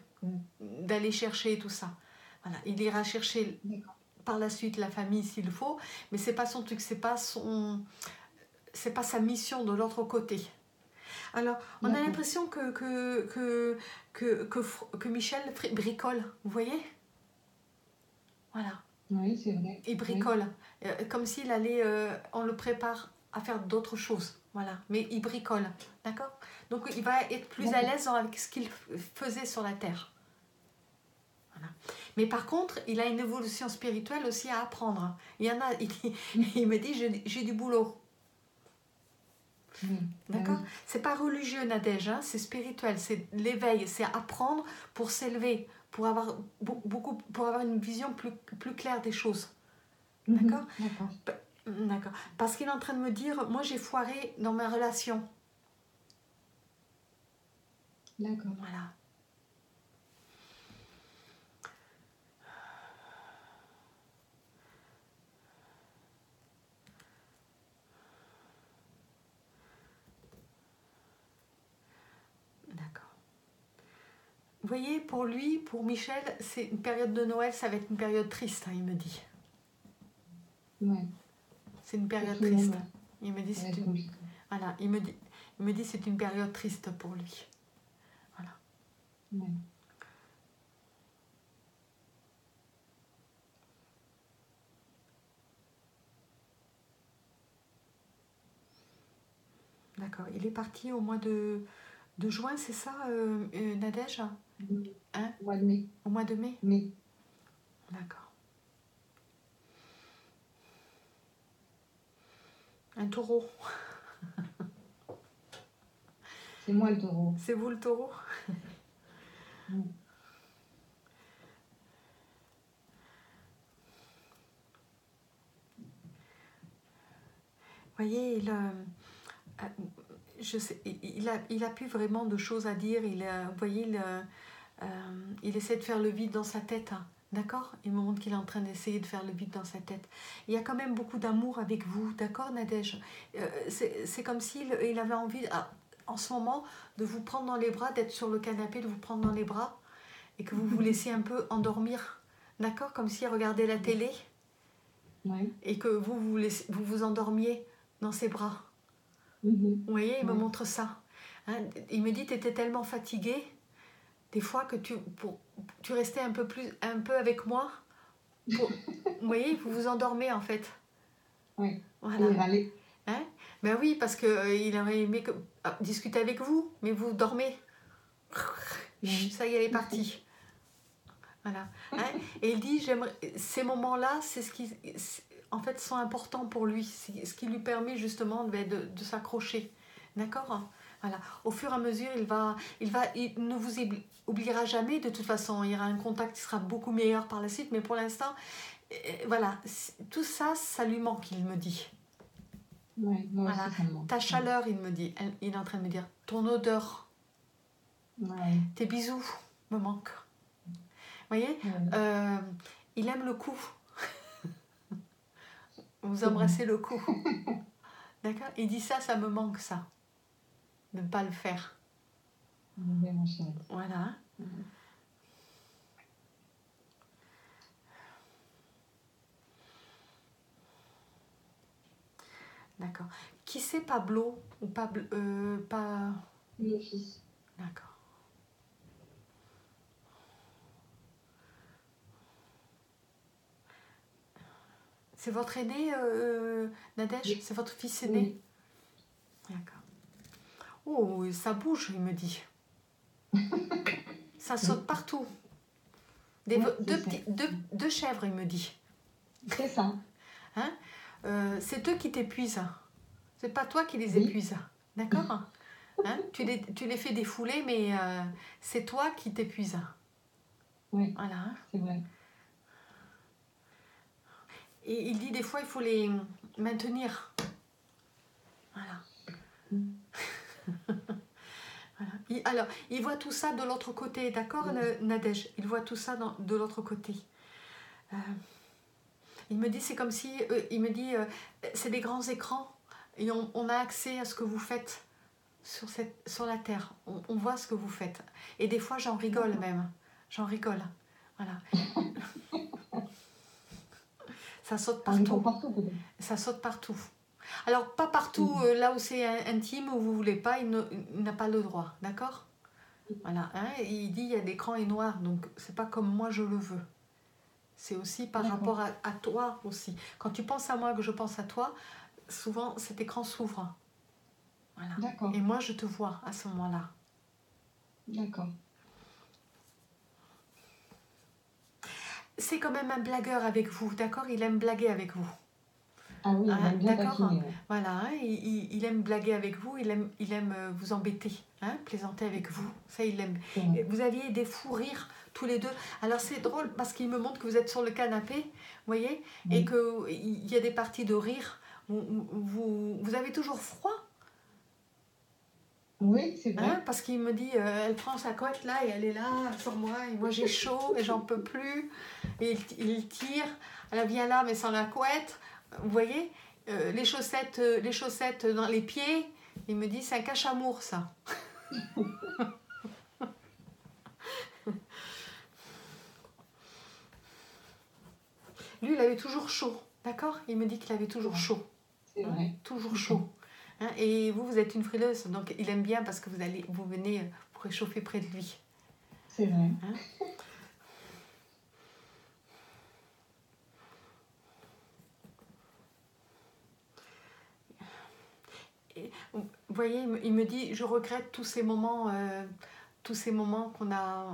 d'aller chercher tout ça. Voilà, il ira chercher par la suite la famille s'il faut, mais c'est pas son truc, c'est pas son, c'est pas sa mission de l'autre côté. Alors, on a l'impression que que, que, que, que, que Michel bricole, vous voyez? Voilà. Oui, c'est vrai. Il bricole, euh, comme s'il allait, euh, on le prépare à faire d'autres choses, voilà. Mais il bricole, d'accord? Donc, il va être plus à l'aise avec ce qu'il faisait sur la terre. Mais par contre, il a une évolution spirituelle aussi à apprendre. Il y en a, il, me dit, j'ai du boulot. D'accord C'est pas religieux, Nadège, hein, c'est spirituel, c'est l'éveil, c'est apprendre pour s'élever, pour avoir, beaucoup, pour avoir une vision plus, plus claire des choses. Mhm. D'accord D'accord. Parce qu'il est en train de me dire, moi j'ai foiré dans ma relation. D'accord. Voilà. Vous voyez, pour lui, pour Michel, c'est une période de Noël, ça va être une période triste, hein, il me dit. Ouais. C'est une période triste. Il me dit c'est une... Voilà, il me dit, il me dit c'est une période triste pour lui. Ouais. D'accord. Il est parti au mois de, de juin, c'est ça, euh, euh Nadège? Hein? Au mois de mai. Au mois de mai? Mai. D'accord. Un taureau. C'est moi le taureau. C'est vous le taureau? Mm. voyez, il, euh, euh, je il, a, il a plus vraiment de choses à dire. Il, vous voyez, il, euh, euh, essaie de faire le vide dans sa tête. hein. D'accord? Il me montre qu'il est en train d'essayer de faire le vide dans sa tête. Il y a quand même beaucoup d'amour avec vous. D'accord, Nadège? Euh, C'est comme s'il il avait envie, ah, en ce moment, de vous prendre dans les bras, d'être sur le canapé, de vous prendre dans les bras et que vous vous laissiez un peu endormir. D'accord? Comme s'il regardait la télé Ouais. et que vous vous, laissiez- vous, vous endormiez dans ses bras. Mhm. Vous voyez, il me montre ça. Hein, il me dit, tu étais tellement fatigué, des fois que tu, pour, tu restais un peu, plus, un peu avec moi. pour- vous voyez, vous vous endormez en fait. Ouais. Voilà. Hein? Ben oui, parce qu'il aurait aimé que- ah, discuter avec vous, mais vous dormez. Ouais. Ça y est, elle est partie. Voilà. Hein? Et il dit, j'aimerais ces moments-là, c'est ce qui, en fait, sont importants pour lui. Ce qui lui permet justement de, de, de s'accrocher. D'accord? Voilà. Au fur et à mesure, il va, il va, il ne vous oubli- oubliera jamais. De toute façon, il y aura un contact qui sera beaucoup meilleur par la suite. Mais pour l'instant, euh, voilà, tout ça, ça lui manque. Il me dit. Ouais, moi Voilà. aussi, ça me manque. Ta chaleur, il me dit. Il est en train de me dire. Ton odeur, Ouais. tes bisous me manquent. Vous voyez Ouais. Euh, il aime le cou. Vous embrassez le cou. D'accord? Il dit ça, ça me manque ça. De ne pas le faire. Voilà. D'accord. Qui c'est Pablo ou Pablo euh, pas... Mon fils. D'accord. C'est votre aîné, euh, Nadège Oui. C'est votre fils aîné D'accord. Oh, ça bouge, il me dit. ça saute partout. Des, deux, petits- deux, deux chèvres, il me dit. C'est ça. Euh, c'est eux qui t'épuisent. C'est pas toi qui les Oui. épuises. D'accord Hein tu, les, tu les fais défouler, mais euh, c'est toi qui t'épuises. Oui, Voilà. hein. c'est vrai. Et il dit des fois, il faut les maintenir. Voilà. Mm. Voilà. Il- alors, il voit tout ça de l'autre côté, d'accord. Na- Nadège? Il voit tout ça dans- de l'autre côté. Euh, il me dit, c'est comme si, euh, il me dit, euh, c'est des grands écrans et on, on a accès à ce que vous faites sur, cette, sur la Terre. On, on voit ce que vous faites. Et des fois, j'en rigole même. J'en rigole. Voilà. ça saute est partout. Ça saute partout. Alors, pas partout, euh, là où c'est in- intime, où vous voulez pas, il n'a pas le droit, d'accord? Voilà, hein, et il dit il y a l'écran est noir, donc c'est pas comme moi je le veux. C'est aussi par rapport à, à toi aussi. Quand tu penses à moi, que je pense à toi, souvent cet écran s'ouvre. Voilà. D'accord, Et moi, je te vois à ce moment-là. d'accord. C'est quand même un blagueur avec vous, d'accord? Il aime blaguer avec vous. Ah oui, il Ah, aime bien d'accord? Voilà, hein, il, aime blaguer avec vous, il aime, il aime euh, vous embêter, hein, plaisanter avec vous. Ça, il aime. Vous aviez des fous rires tous les deux. Alors c'est drôle parce qu'il me montre que vous êtes sur le canapé, voyez, et Oui. qu'il y a des parties de rire. Vous, vous, vous avez toujours froid, Oui, c'est vrai. hein, parce qu'il me dit, euh, elle prend sa couette là et elle est là sur moi, et moi j'ai chaud et j'en peux plus. Et il, il tire, elle vient là mais sans la couette. Vous voyez, Euh, les, chaussettes, euh, les chaussettes dans les pieds, il me dit, c'est un cache-amour ça. Lui, il avait toujours chaud, d'accord? Il me dit qu'il avait toujours chaud, C'est vrai. toujours chaud. Hein, et vous, vous êtes une frileuse, donc il aime bien parce que vous, allez, vous venez euh, pour réchauffer près de lui. C'est vrai. Vous voyez, il me- il me dit, je regrette tous ces moments, euh, tous ces moments qu'on a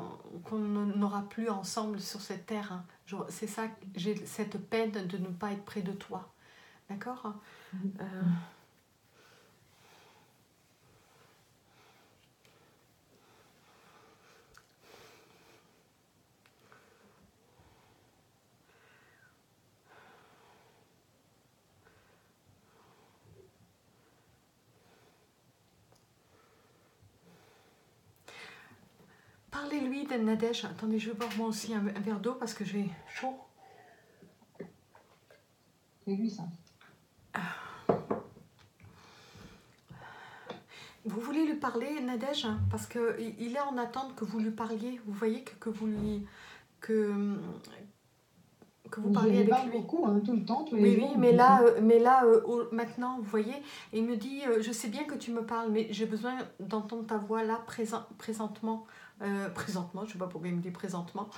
qu'on n'aura plus ensemble sur cette terre. Hein. C'est ça, j'ai cette peine de ne pas être près de toi. D'accord? Mmh. euh, Parlez-lui de Nadège. Attendez, je vais boire moi aussi un, verre d'eau parce que j'ai chaud. C'est lui ça. Vous voulez lui parler, Nadège Parce qu'il est en attente que vous lui parliez. Vous voyez que, que vous lui. que, que vous parlez avec lui. beaucoup, hein, tout le temps, tous les oui, Oui, mais là, euh, mais là euh, maintenant, vous voyez, il me dit euh, Je sais bien que tu me parles, mais j'ai besoin d'entendre ta voix là, présent, présentement. Euh, présentement, je ne sais pas pourquoi il me dit présentement.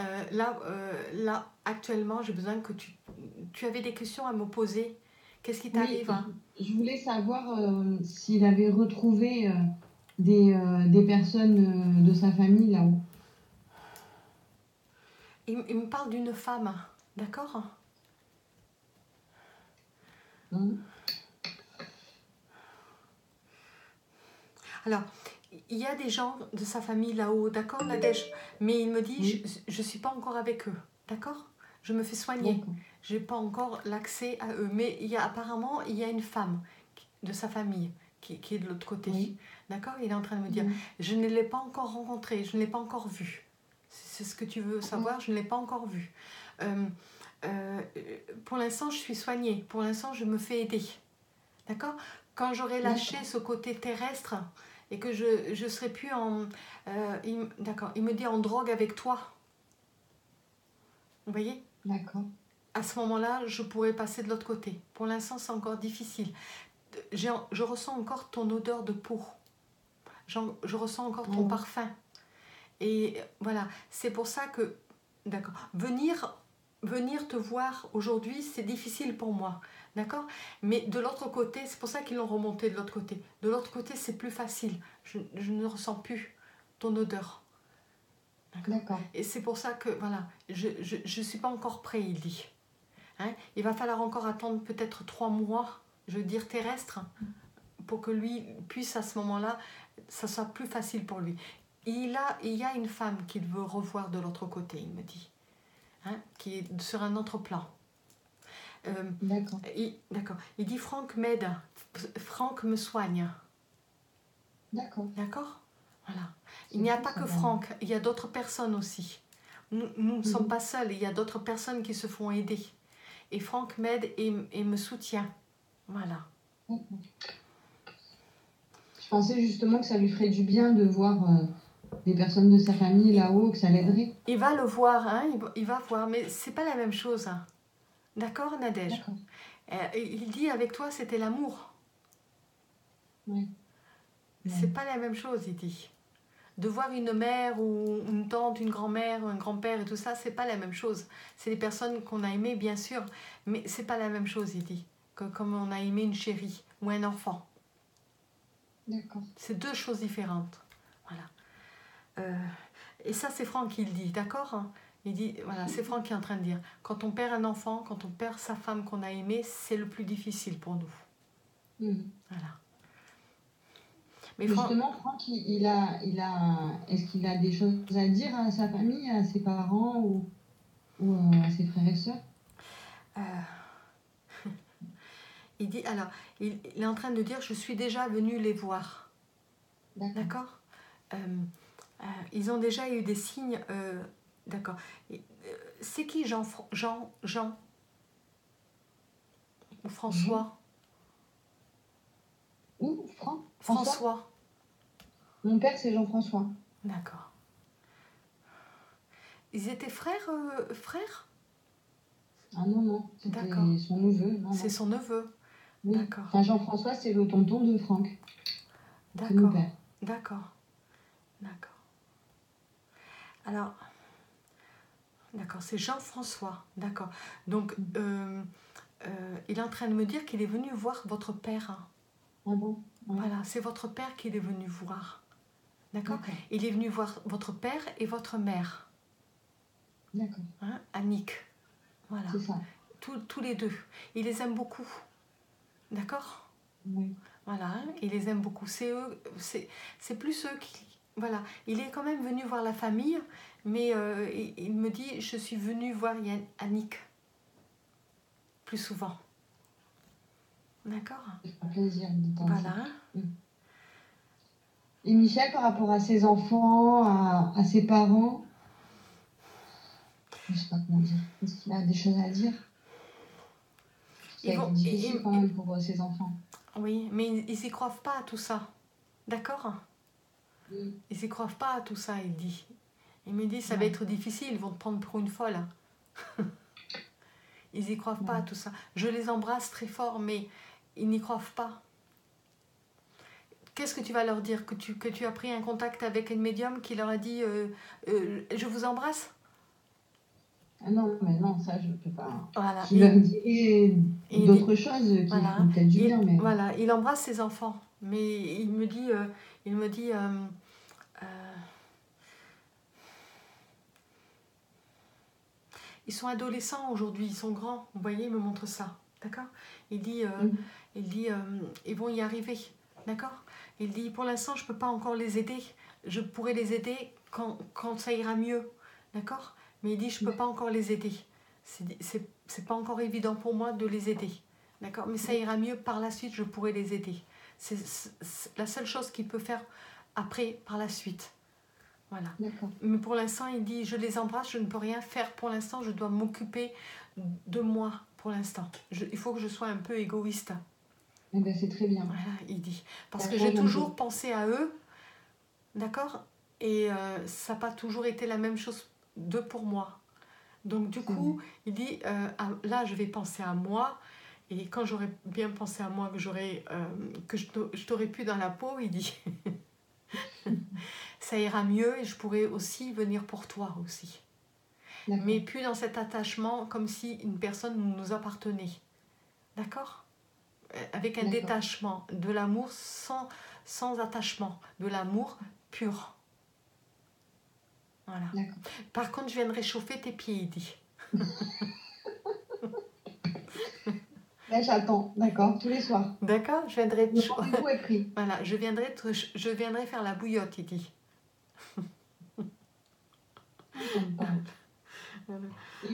Euh, là, euh, là, actuellement, j'ai besoin que tu... Tu avais des questions à me poser. Qu'est-ce qui t'arrive hein? Je voulais savoir s'il avait retrouvé des, des, personnes de sa famille là-haut. Il, il, me parle d'une femme, d'accord? Alors, il y a des gens de sa famille là-haut, d'accord, Nadège? Mais il me dit, je ne suis pas encore avec eux, d'accord? Je me fais soigner. Je n'ai pas encore l'accès à eux. Mais il y a, apparemment, il y a une femme de sa famille qui, qui est de l'autre côté. D'accord? Il est en train de me dire, je ne l'ai pas encore rencontré, je ne l'ai pas encore vu. C'est ce que tu veux savoir, je ne l'ai pas encore vu. Euh, euh, pour l'instant, je suis soignée. Pour l'instant, je me fais aider. D'accord? Quand j'aurai lâché ce côté terrestre, et que je ne serai plus en... Euh, d'accord, il me dit en drogue avec toi. Vous voyez? D'accord. À ce moment-là, je pourrais passer de l'autre côté. Pour l'instant, c'est encore difficile. Je ressens encore ton odeur de peau. Je ressens encore ton oh. parfum. Et voilà, c'est pour ça que, d'accord, venir, venir te voir aujourd'hui, c'est difficile pour moi. D'accord? Mais de l'autre côté, c'est pour ça qu'ils l'ont remonté de l'autre côté. De l'autre côté, c'est plus facile. Je, ne ressens plus ton odeur. D'accord? Et c'est pour ça que, voilà, je ne suis pas encore prêt, il dit. Hein? Il va falloir encore attendre peut-être trois mois, je veux dire terrestre, pour que lui puisse à ce moment-là, ça soit plus facile pour lui. Il, a, il y a une femme qu'il veut revoir de l'autre côté, il me dit, hein, qui est sur un autre plan. Euh, d'accord. D'accord. Il dit Franck m'aide, Franck me soigne. D'accord. D'accord? Voilà. Il n'y a pas que Franck, il y a d'autres personnes aussi. Nous, ne sommes mhm. pas seuls, il y a d'autres personnes qui se font aider. Et Franck m'aide et, et, me soutient. Voilà. Je pensais justement que ça lui ferait du bien de voir euh, des personnes de sa famille là-haut, que ça l'aiderait. Il va le voir, hein, il, va voir, mais c'est pas la même chose. Hein. D'accord, Nadège euh, Il dit avec toi, c'était l'amour. Oui. C'est pas la même chose, il dit. De voir une mère ou une tante, une grand-mère, un grand-père et tout ça, c'est pas la même chose. C'est des personnes qu'on a aimées, bien sûr, mais c'est pas la même chose, il dit. comme on a aimé une chérie ou un enfant. D'accord. C'est deux choses différentes. Voilà. Euh, et ça, c'est Franck qui le dit, d'accord il dit, voilà, c'est Franck qui est en train de dire, quand on perd un enfant, quand on perd sa femme qu'on a aimée, c'est le plus difficile pour nous. Hmm. Voilà. Mais Justement, Franck, il, a, il a, est-ce qu'il a des choses à dire à sa famille, à ses parents ou, ou euh, à ses frères et sœurs? Euh, Il dit, alors, il, est en train de dire, je suis déjà venu les voir. D'accord euh, Ils ont déjà eu des signes D'accord. Euh, c'est qui Jean Jean Jean ou François? Ou Fran François? Mon père c'est Jean-François. D'accord. Ils étaient frères euh, frères? Ah non non, c'était son neveu. C'est son neveu. D'accord. Enfin, Jean-François c'est le tonton de Franck. D'accord. D'accord. D'accord. Alors D'accord, c'est Jean-François. D'accord. Donc, euh, euh, il est en train de me dire qu'il est venu voir votre père. Ah bon Voilà, c'est votre père qu'il est venu voir. D'accord Il est venu voir votre père et votre mère. D'accord. Hein, Annick. Voilà. C'est ça. Tous, les deux. Il les aime beaucoup. D'accord Oui. Voilà, hein, il les aime beaucoup. C'est eux, c'est plus eux qui. Voilà, il est quand même venu voir la famille, mais euh, il, me dit Je suis venu voir Annick plus souvent. D'accord? Un plaisir de Voilà. Mm. Et Michel, par rapport à ses enfants, à, ses parents, je ne sais pas comment dire. Est-ce qu'il a des choses à dire? C'est difficile quand même pour euh, ses enfants. Oui, mais ils n'y croient pas à tout ça. D'accord? Ils n'y croient pas à tout ça, il dit. Il me dit, ça va être difficile, ils vont te prendre pour une folle. ils n'y croient pas à tout ça. Je les embrasse très fort, mais ils n'y croient pas. Qu'est-ce que tu vas leur dire que tu, que tu as pris un contact avec un médium qui leur a dit euh, euh, Je vous embrasse? Ah non, mais non, ça je ne peux pas. Voilà. Je leur dirais d'autres choses qui voilà. peut-être il, mais... Voilà, il embrasse ses enfants, mais il me dit, euh, il me dit, ils sont adolescents aujourd'hui, ils sont grands. Vous voyez, il me montre ça, d'accord? Il dit, il dit, ils vont y arriver, d'accord? Il dit, pour l'instant, je ne peux pas encore les aider. Je pourrai les aider quand, quand ça ira mieux. D'accord? Mais il dit, je ne peux pas encore les aider. C'est pas encore évident pour moi de les aider. D'accord? Mais ça ira mieux par la suite, je pourrai les aider. C'est la seule chose qu'il peut faire après, par la suite. Voilà. Mais pour l'instant, il dit, je les embrasse, je ne peux rien faire pour l'instant, je dois m'occuper de moi pour l'instant. Il faut que je sois un peu égoïste. Eh ben, c'est très bien. Voilà, il dit. Parce que j'ai toujours pensé à eux, d'accord Et euh, ça n'a pas toujours été la même chose de pour moi. Donc du coup, il dit, euh, là, je vais penser à moi. Et quand j'aurais bien pensé à moi, que, j'aurais, euh, que je t'aurais pu dans la peau, il dit, ça ira mieux et je pourrais aussi venir pour toi aussi. Mais plus dans cet attachement comme si une personne nous appartenait. D'accord? Euh, avec un détachement, de l'amour sans, sans attachement, de l'amour pur. Voilà. Par contre, je viens de réchauffer tes pieds, il dit. Là, j'attends, d'accord, tous les soirs. D'accord, je viendrai. Le pris. Voilà, je viendrai, je viendrai faire la bouillotte, il dit.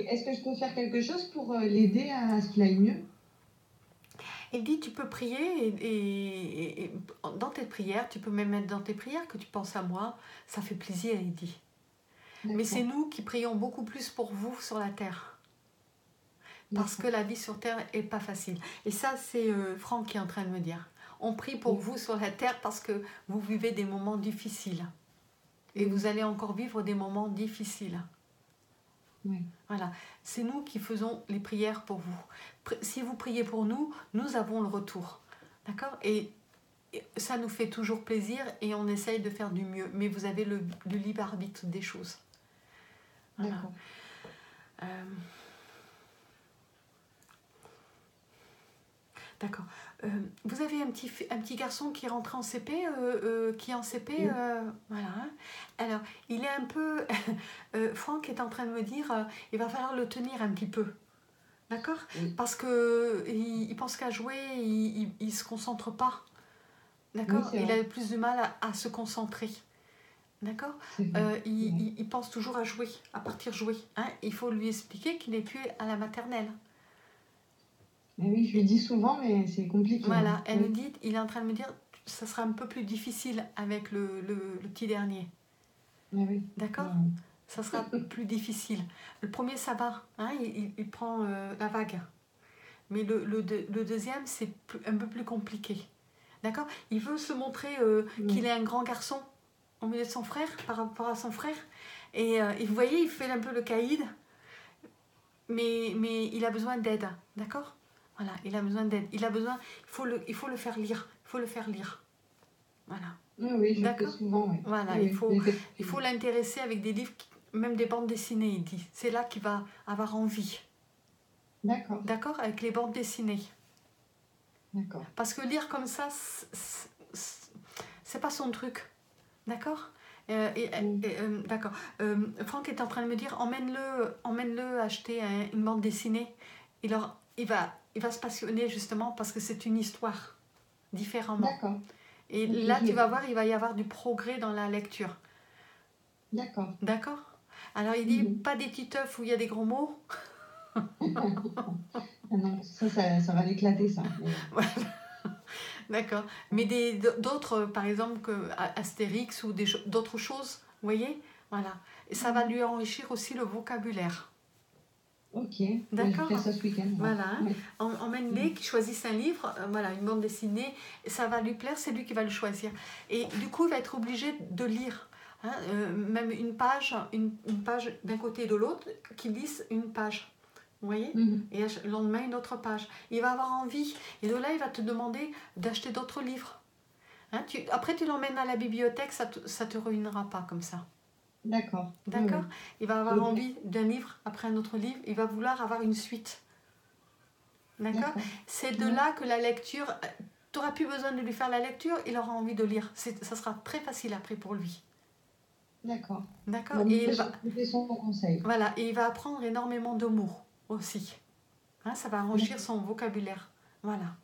Est-ce que je peux faire quelque chose pour euh, l'aider à ce qu'il aille mieux? Il dit, tu peux prier et, dans tes prières, tu peux même mettre dans tes prières que tu penses à moi, ça fait plaisir, il dit. Mais c'est nous qui prions beaucoup plus pour vous sur la terre. Parce que la vie sur terre est pas facile. Et ça, c'est euh, Franck qui est en train de me dire. On prie pour vous sur la terre parce que vous vivez des moments difficiles. Et vous allez encore vivre des moments difficiles. Voilà, c'est nous qui faisons les prières pour vous. Si vous priez pour nous, nous avons le retour. D'accord? Et, ça nous fait toujours plaisir et on essaye de faire du mieux. Mais vous avez le, libre arbitre des choses. Voilà. Euh, D'accord. Euh, vous avez un petit, un petit garçon qui rentre en CP, euh, euh, qui est en CP, voilà. Alors, il est un peu... Franck est en train de me dire, il va falloir le tenir un petit peu. D'accord? Parce que il, pense qu'à jouer, il, ne se concentre pas. D'accord? Il a plus de mal à, se concentrer. D'accord? Il, il, pense toujours à jouer, à partir jouer. Hein? Il faut lui expliquer qu'il n'est plus à la maternelle. Oui, je lui dis souvent, mais c'est compliqué. Voilà, elle me dit, il est en train de me dire, ça sera un peu plus difficile avec le, le, petit dernier. oui. D'accord? Ça sera plus difficile. Le premier, ça va, hein, il, il, prend euh, la vague. Mais le, le, le deuxième, c'est un peu plus compliqué. D'accord? Il veut se montrer euh, qu'il est un grand garçon au milieu de son frère, par rapport à son frère. Et, euh, et vous voyez, il fait un peu le caïd, mais, mais il a besoin d'aide. D'accord? Voilà, il a besoin d'aide. Il a besoin, il faut le, il faut le faire lire. Il faut le faire lire. Voilà. Oui, oui, je fais souvent. Oui. Voilà, il faut, il faut l'intéresser avec des livres, même des bandes dessinées, il dit. C'est là qu'il va avoir envie. D'accord. D'accord? Avec les bandes dessinées. D'accord. Parce que lire comme ça, c'est pas son truc. D'accord? Euh, euh, D'accord. Franck est en train de me dire emmène-le emmène -le acheter une bande dessinée. Il, il, va, il va se passionner justement parce que c'est une histoire différemment. D'accord. Et là, tu vas voir, il va y avoir du progrès dans la lecture. D'accord. D'accord? Alors, il dit mhm. pas des titeufs où il y a des gros mots. Non, ça, ça, va l'éclater, ça. D'accord. Mais d'autres, par exemple, que Astérix ou d'autres choses, vous voyez? Voilà. Et ça va mhm. lui enrichir aussi le vocabulaire. Ok, d'accord. Je ça ce week-end. Voilà. Emmène-les, mhm. qui choisissent un livre, euh, voilà, une bande dessinée, ça va lui plaire, c'est lui qui va le choisir. Et du coup, il va être obligé de lire. Hein, euh, même une page, une, une page d'un côté et de l'autre, qui lise une page. Vous voyez? Mhm. Et le lendemain, une autre page. Il va avoir envie. Et de là, il va te demander d'acheter d'autres livres. Hein, tu, après, tu l'emmènes à la bibliothèque, ça ne te, te ruinera pas comme ça. D'accord. D'accord Il va avoir envie d'un livre après un autre livre. Il va vouloir avoir une suite. D'accord C'est de là que la lecture... Tu n'auras plus besoin de lui faire la lecture, il aura envie de lire. Ça sera très facile après pour lui. D'accord. D'accord. Et il va... son conseil. Voilà, et il va apprendre énormément de mots aussi. Hein, ça va enrichir son vocabulaire. Voilà.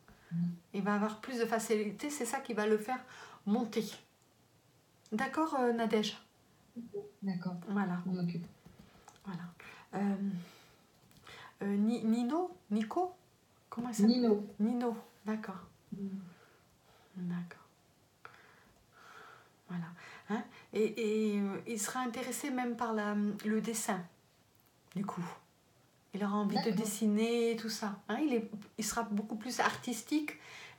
Il va avoir plus de facilité, c'est ça qui va le faire monter. D'accord, euh, Nadège? D'accord. Voilà. On occupe. Voilà. Euh, euh, Nino Nico? Comment ça Nino. Nino, d'accord. Mm. D'accord. Voilà. Hein? Et, et il sera intéressé même par la, le dessin, du coup. Il aura envie de dessiner, tout ça. Hein, il, est, il sera beaucoup plus artistique,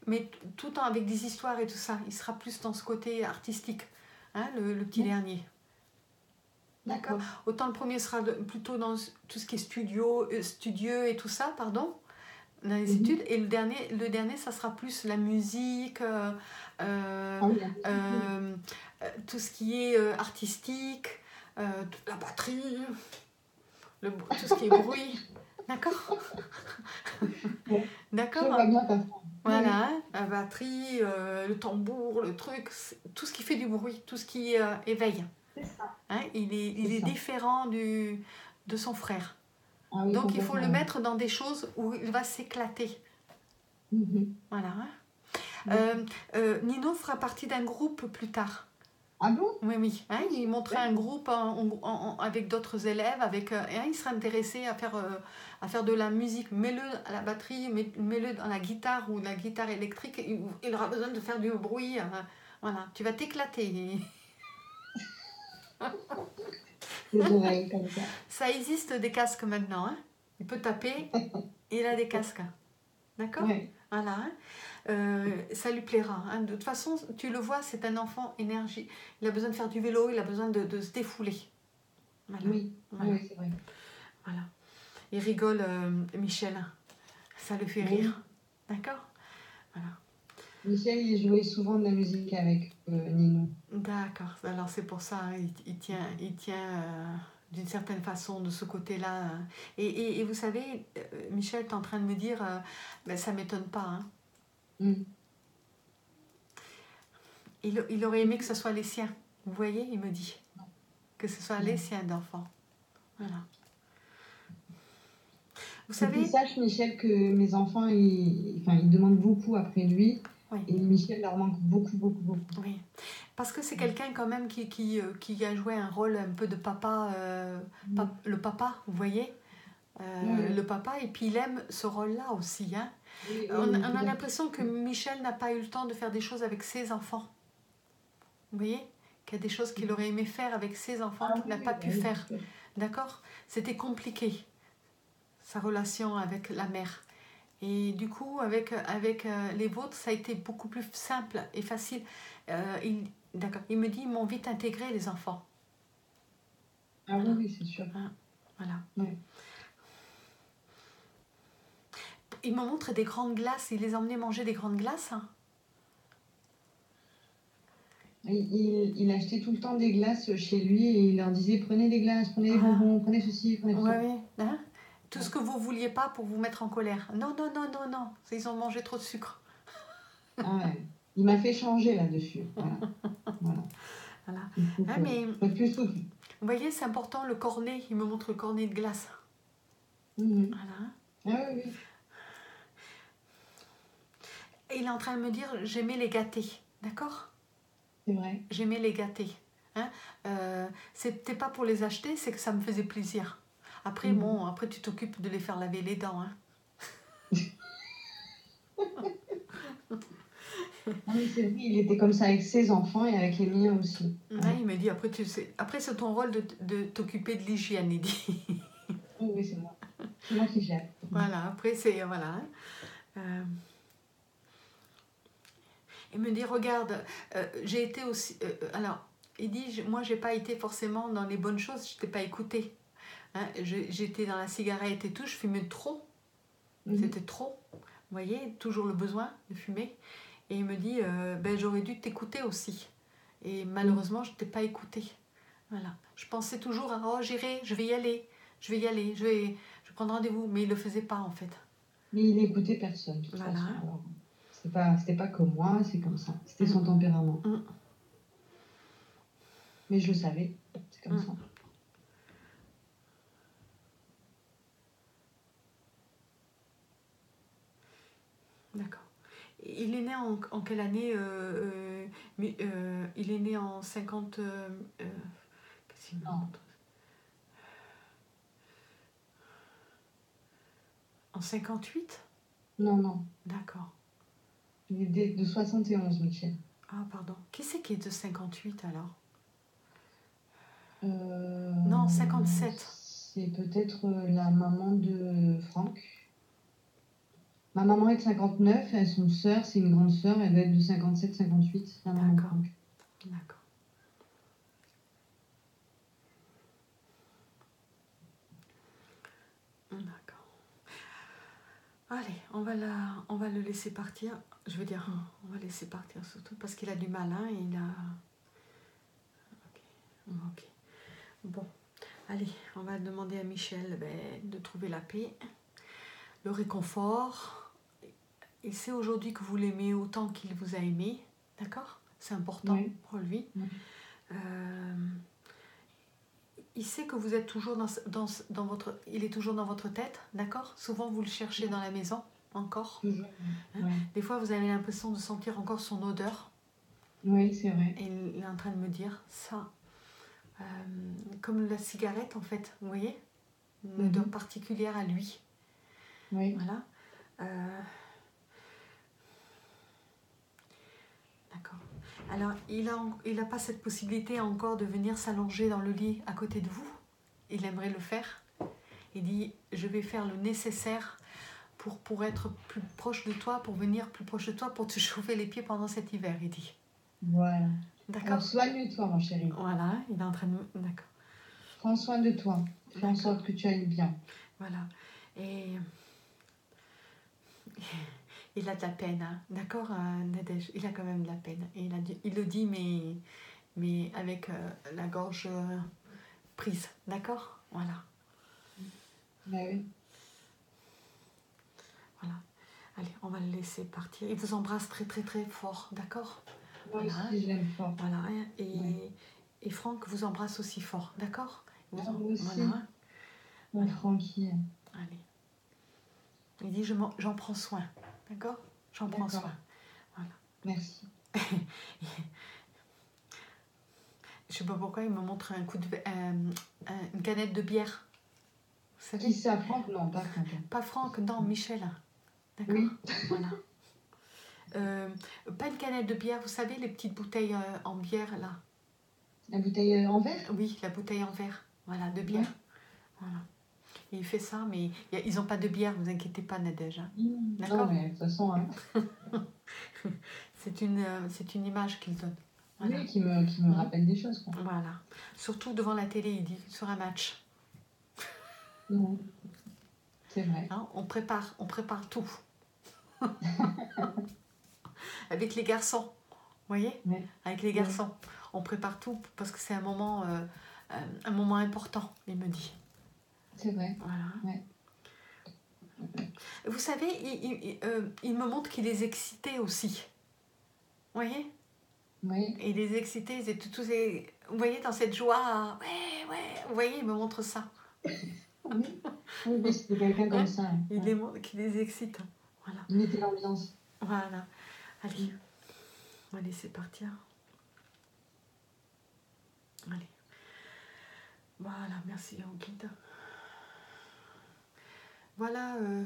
mais tout le temps avec des histoires et tout ça. Il sera plus dans ce côté artistique, hein, le, le, petit dernier. D'accord. Autant le premier sera plutôt dans tout ce qui est studio, euh, studieux et tout ça, pardon, dans les mhm. études. Et le dernier, le dernier, ça sera plus la musique, euh, euh, ah tout ce qui est artistique, la batterie le, tout ce qui est bruit. D'accord D'accord Voilà, la batterie, le tambour, le truc, tout ce qui fait du bruit, tout ce qui éveille. C'est ça. Hein, il est, il est, différent du, de son frère. Ah Donc il faut le mettre dans des choses où il va s'éclater. Mhm. Voilà. Hein. Euh, Nino fera partie d'un groupe plus tard. Ah bon? Oui, oui. Hein, il montrait un groupe avec d'autres élèves, avec, euh, et il serait intéressé à faire, euh, à faire de la musique. Mets-le à la batterie, mets-le dans la guitare ou la guitare électrique. Il, aura besoin de faire du bruit. Euh, voilà, tu vas t'éclater. Ça. existe des casques maintenant. Hein. Il peut taper, il a des casques. D'accord Voilà. Hein. Euh, ça lui plaira. Hein. De toute façon, tu le vois, c'est un enfant énergie. Il a besoin de faire du vélo, il a besoin de, de se défouler. Oui, oui c'est vrai. Voilà. Il rigole, euh, Michel. Ça le fait rire. D'accord Voilà. Michel, il jouait souvent de la musique avec euh, Nino. D'accord. Alors c'est pour ça, hein, il, tient, il tient d'une certaine façon de ce côté-là. Hein. Et, et, et, vous savez, Michel est en train de me dire, ben, ça m'étonne pas. Hein. Mm. Il, il, aurait aimé que ce soit les siens. Vous voyez, il me dit. Que ce soit les siens d'enfants. Voilà. Vous savez. Sache, Michel, que mes enfants, ils, enfin, ils demandent beaucoup après lui. Et Michel leur manque beaucoup, beaucoup, beaucoup. Oui. Parce que c'est quelqu'un quand même qui, qui, euh, qui, a joué un rôle un peu de papa, euh, mm. le papa, vous voyez euh, Le papa, et puis il aime ce rôle-là aussi. Hein on, a l'impression que Michel n'a pas eu le temps de faire des choses avec ses enfants. Vous voyez Qu'il y a des choses qu'il aurait aimé faire avec ses enfants ah qu'il n'a pas pu faire. D'accord? C'était compliqué, sa relation avec la mère. Et du coup, avec, avec euh, les vôtres, ça a été beaucoup plus simple et facile. Euh, il, d'accord. Il me dit, ils m'ont vite intégré, les enfants. Ah oui, c'est sûr. Hein, voilà il me montre des grandes glaces. Il les emmenait manger des grandes glaces. Hein. Il, il, achetait tout le temps des glaces chez lui et il leur disait prenez des glaces, prenez des ah. bonbons, prenez ceci, prenez ça. Oui, hein? Tout ce que vous vouliez pas pour vous mettre en colère. Non, non, non, non, non. Ils ont mangé trop de sucre. Ah ouais. Il m'a fait changer là-dessus. Voilà. voilà. Voilà. Ah, mais, vous voyez, c'est important le cornet. Il me montre le cornet de glace. Mhm. Voilà. Ah oui, oui. Et il est en train de me dire, j'aimais les gâter. D'accord? C'est vrai. J'aimais les gâter. Hein euh, C'était pas pour les acheter, c'est que ça me faisait plaisir. Après, mhm. bon, après tu t'occupes de les faire laver les dents. Hein. Ah oui, c'est il était comme ça avec ses enfants et avec les miens aussi. il me dit, après, tu sais, après c'est ton rôle de, de t'occuper de l'hygiène, il dit. oui, oui, c'est moi. C'est moi qui gère. Voilà, après, c'est. Voilà. Hein. Euh, il me dit, regarde, euh, j'ai été aussi... Euh, alors, il dit, moi, j'ai pas été forcément dans les bonnes choses, je t'ai pas écouté. Hein, j'étais dans la cigarette et tout, je fumais trop. Mhm. C'était trop. Vous voyez, toujours le besoin de fumer. Et il me dit, euh, ben, j'aurais dû t'écouter aussi. Et malheureusement, je ne t'ai pas écouté. Voilà. Je pensais toujours, à, oh, j'irai, je vais y aller, je vais y aller, je vais, je prendre rendez-vous. Mais il ne le faisait pas, en fait. Mais il n'écoutait personne. Voilà. C'était pas, pas comme moi, c'est comme ça. C'était son mm. tempérament. Mm. Mais je le savais, c'est comme mm. ça. D'accord. Il est né en, en quelle année euh, euh, euh, Il est né en 50. Euh, Qu'est-ce qu'il montre? En 58 Non, non. D'accord. Il est de 71, Michel. Ah, pardon. Qui c'est qui est de 58 alors? Non, 57. C'est peut-être la maman de Franck. Ma maman est de 59, et son sœur, c'est une grande sœur, elle doit être de 57-58. D'accord. D'accord. D'accord. Allez, on va, la, on va le laisser partir. Je veux dire, on va laisser partir surtout parce qu'il a du mal. Hein, il a... Ok. Ok. Bon. Allez, on va demander à Michel ben, de trouver la paix, le réconfort et c'est aujourd'hui que vous l'aimez autant qu'il vous a aimé, d'accord? C'est important pour lui. Euh, il sait que vous êtes toujours dans, dans, dans, votre... Il est toujours dans votre tête, d'accord? Souvent, vous le cherchez dans la maison, encore. Hein? Des fois, vous avez l'impression de sentir encore son odeur. Oui, c'est vrai. Et il est en train de me dire ça. Euh, comme la cigarette, en fait, vous voyez? Une odeur mhm. particulière à lui. Oui. Voilà. Euh, D'accord. Alors, il n'a il a pas cette possibilité encore de venir s'allonger dans le lit à côté de vous? Il aimerait le faire. Il dit, je vais faire le nécessaire pour, pour être plus proche de toi, pour venir plus proche de toi, pour te chauffer les pieds pendant cet hiver, il dit. Voilà. D'accord. Soigne-toi, mon chéri. Voilà, il est en train de... D'accord. Prends soin de toi. Fais en sorte que tu ailles bien. Voilà. Et il a de la peine, hein. d'accord, euh, Nadège? Il a quand même de la peine. Et il, a il le dit, mais, mais avec euh, la gorge euh, prise, d'accord? Voilà. Ben oui. Voilà. Allez, on va le laisser partir. Il vous embrasse très, très, très fort, d'accord? Moi voilà. aussi, fort. Voilà. Et, et Franck vous embrasse aussi fort, d'accord? Moi aussi. Voilà. Mon Francky. Allez. Il dit, j'en prends soin. D'accord? J'en prends soin. Voilà. Merci. Je sais pas pourquoi il me montre un coup de euh, une canette de bière. Vous savez? Qui ça, Franck? Non, pas Franck. Pas Franck, non, Michel. D'accord oui. Voilà. Euh, pas une canette de bière, vous savez, les petites bouteilles euh, en bière là? La bouteille en verre? Oui, la bouteille en verre, voilà, de bière. Voilà il fait ça, mais ils n'ont pas de bière, vous inquiétez pas, Nadège. Hein. Mmh. D'accord Non, mais de toute façon. Hein. c'est une, euh, une image qu'il donne. Oui, qui me, qui me rappelle des choses. Voilà. Surtout devant la télé, il dit, sur un match. Mmh. C'est vrai. Hein, on, prépare, on prépare tout. Avec les garçons. Vous voyez? Avec les garçons. On prépare tout parce que c'est un moment, euh, euh, un moment important, il me dit. C'est vrai. Voilà. Vous savez, il, il, euh, il me montre qu'il est excité aussi. Vous voyez? Oui. Et il les excitait, ils étaient tous. Vous voyez, dans cette joie, ouais, ouais, vous voyez, il me montre ça. Oui, oui c'était quelqu'un comme ça. Il les montre, qui les excite. Voilà. Il mettait l'ambiance. Voilà. Allez, on va laisser partir. Allez. Voilà, merci, on. Voilà. Euh...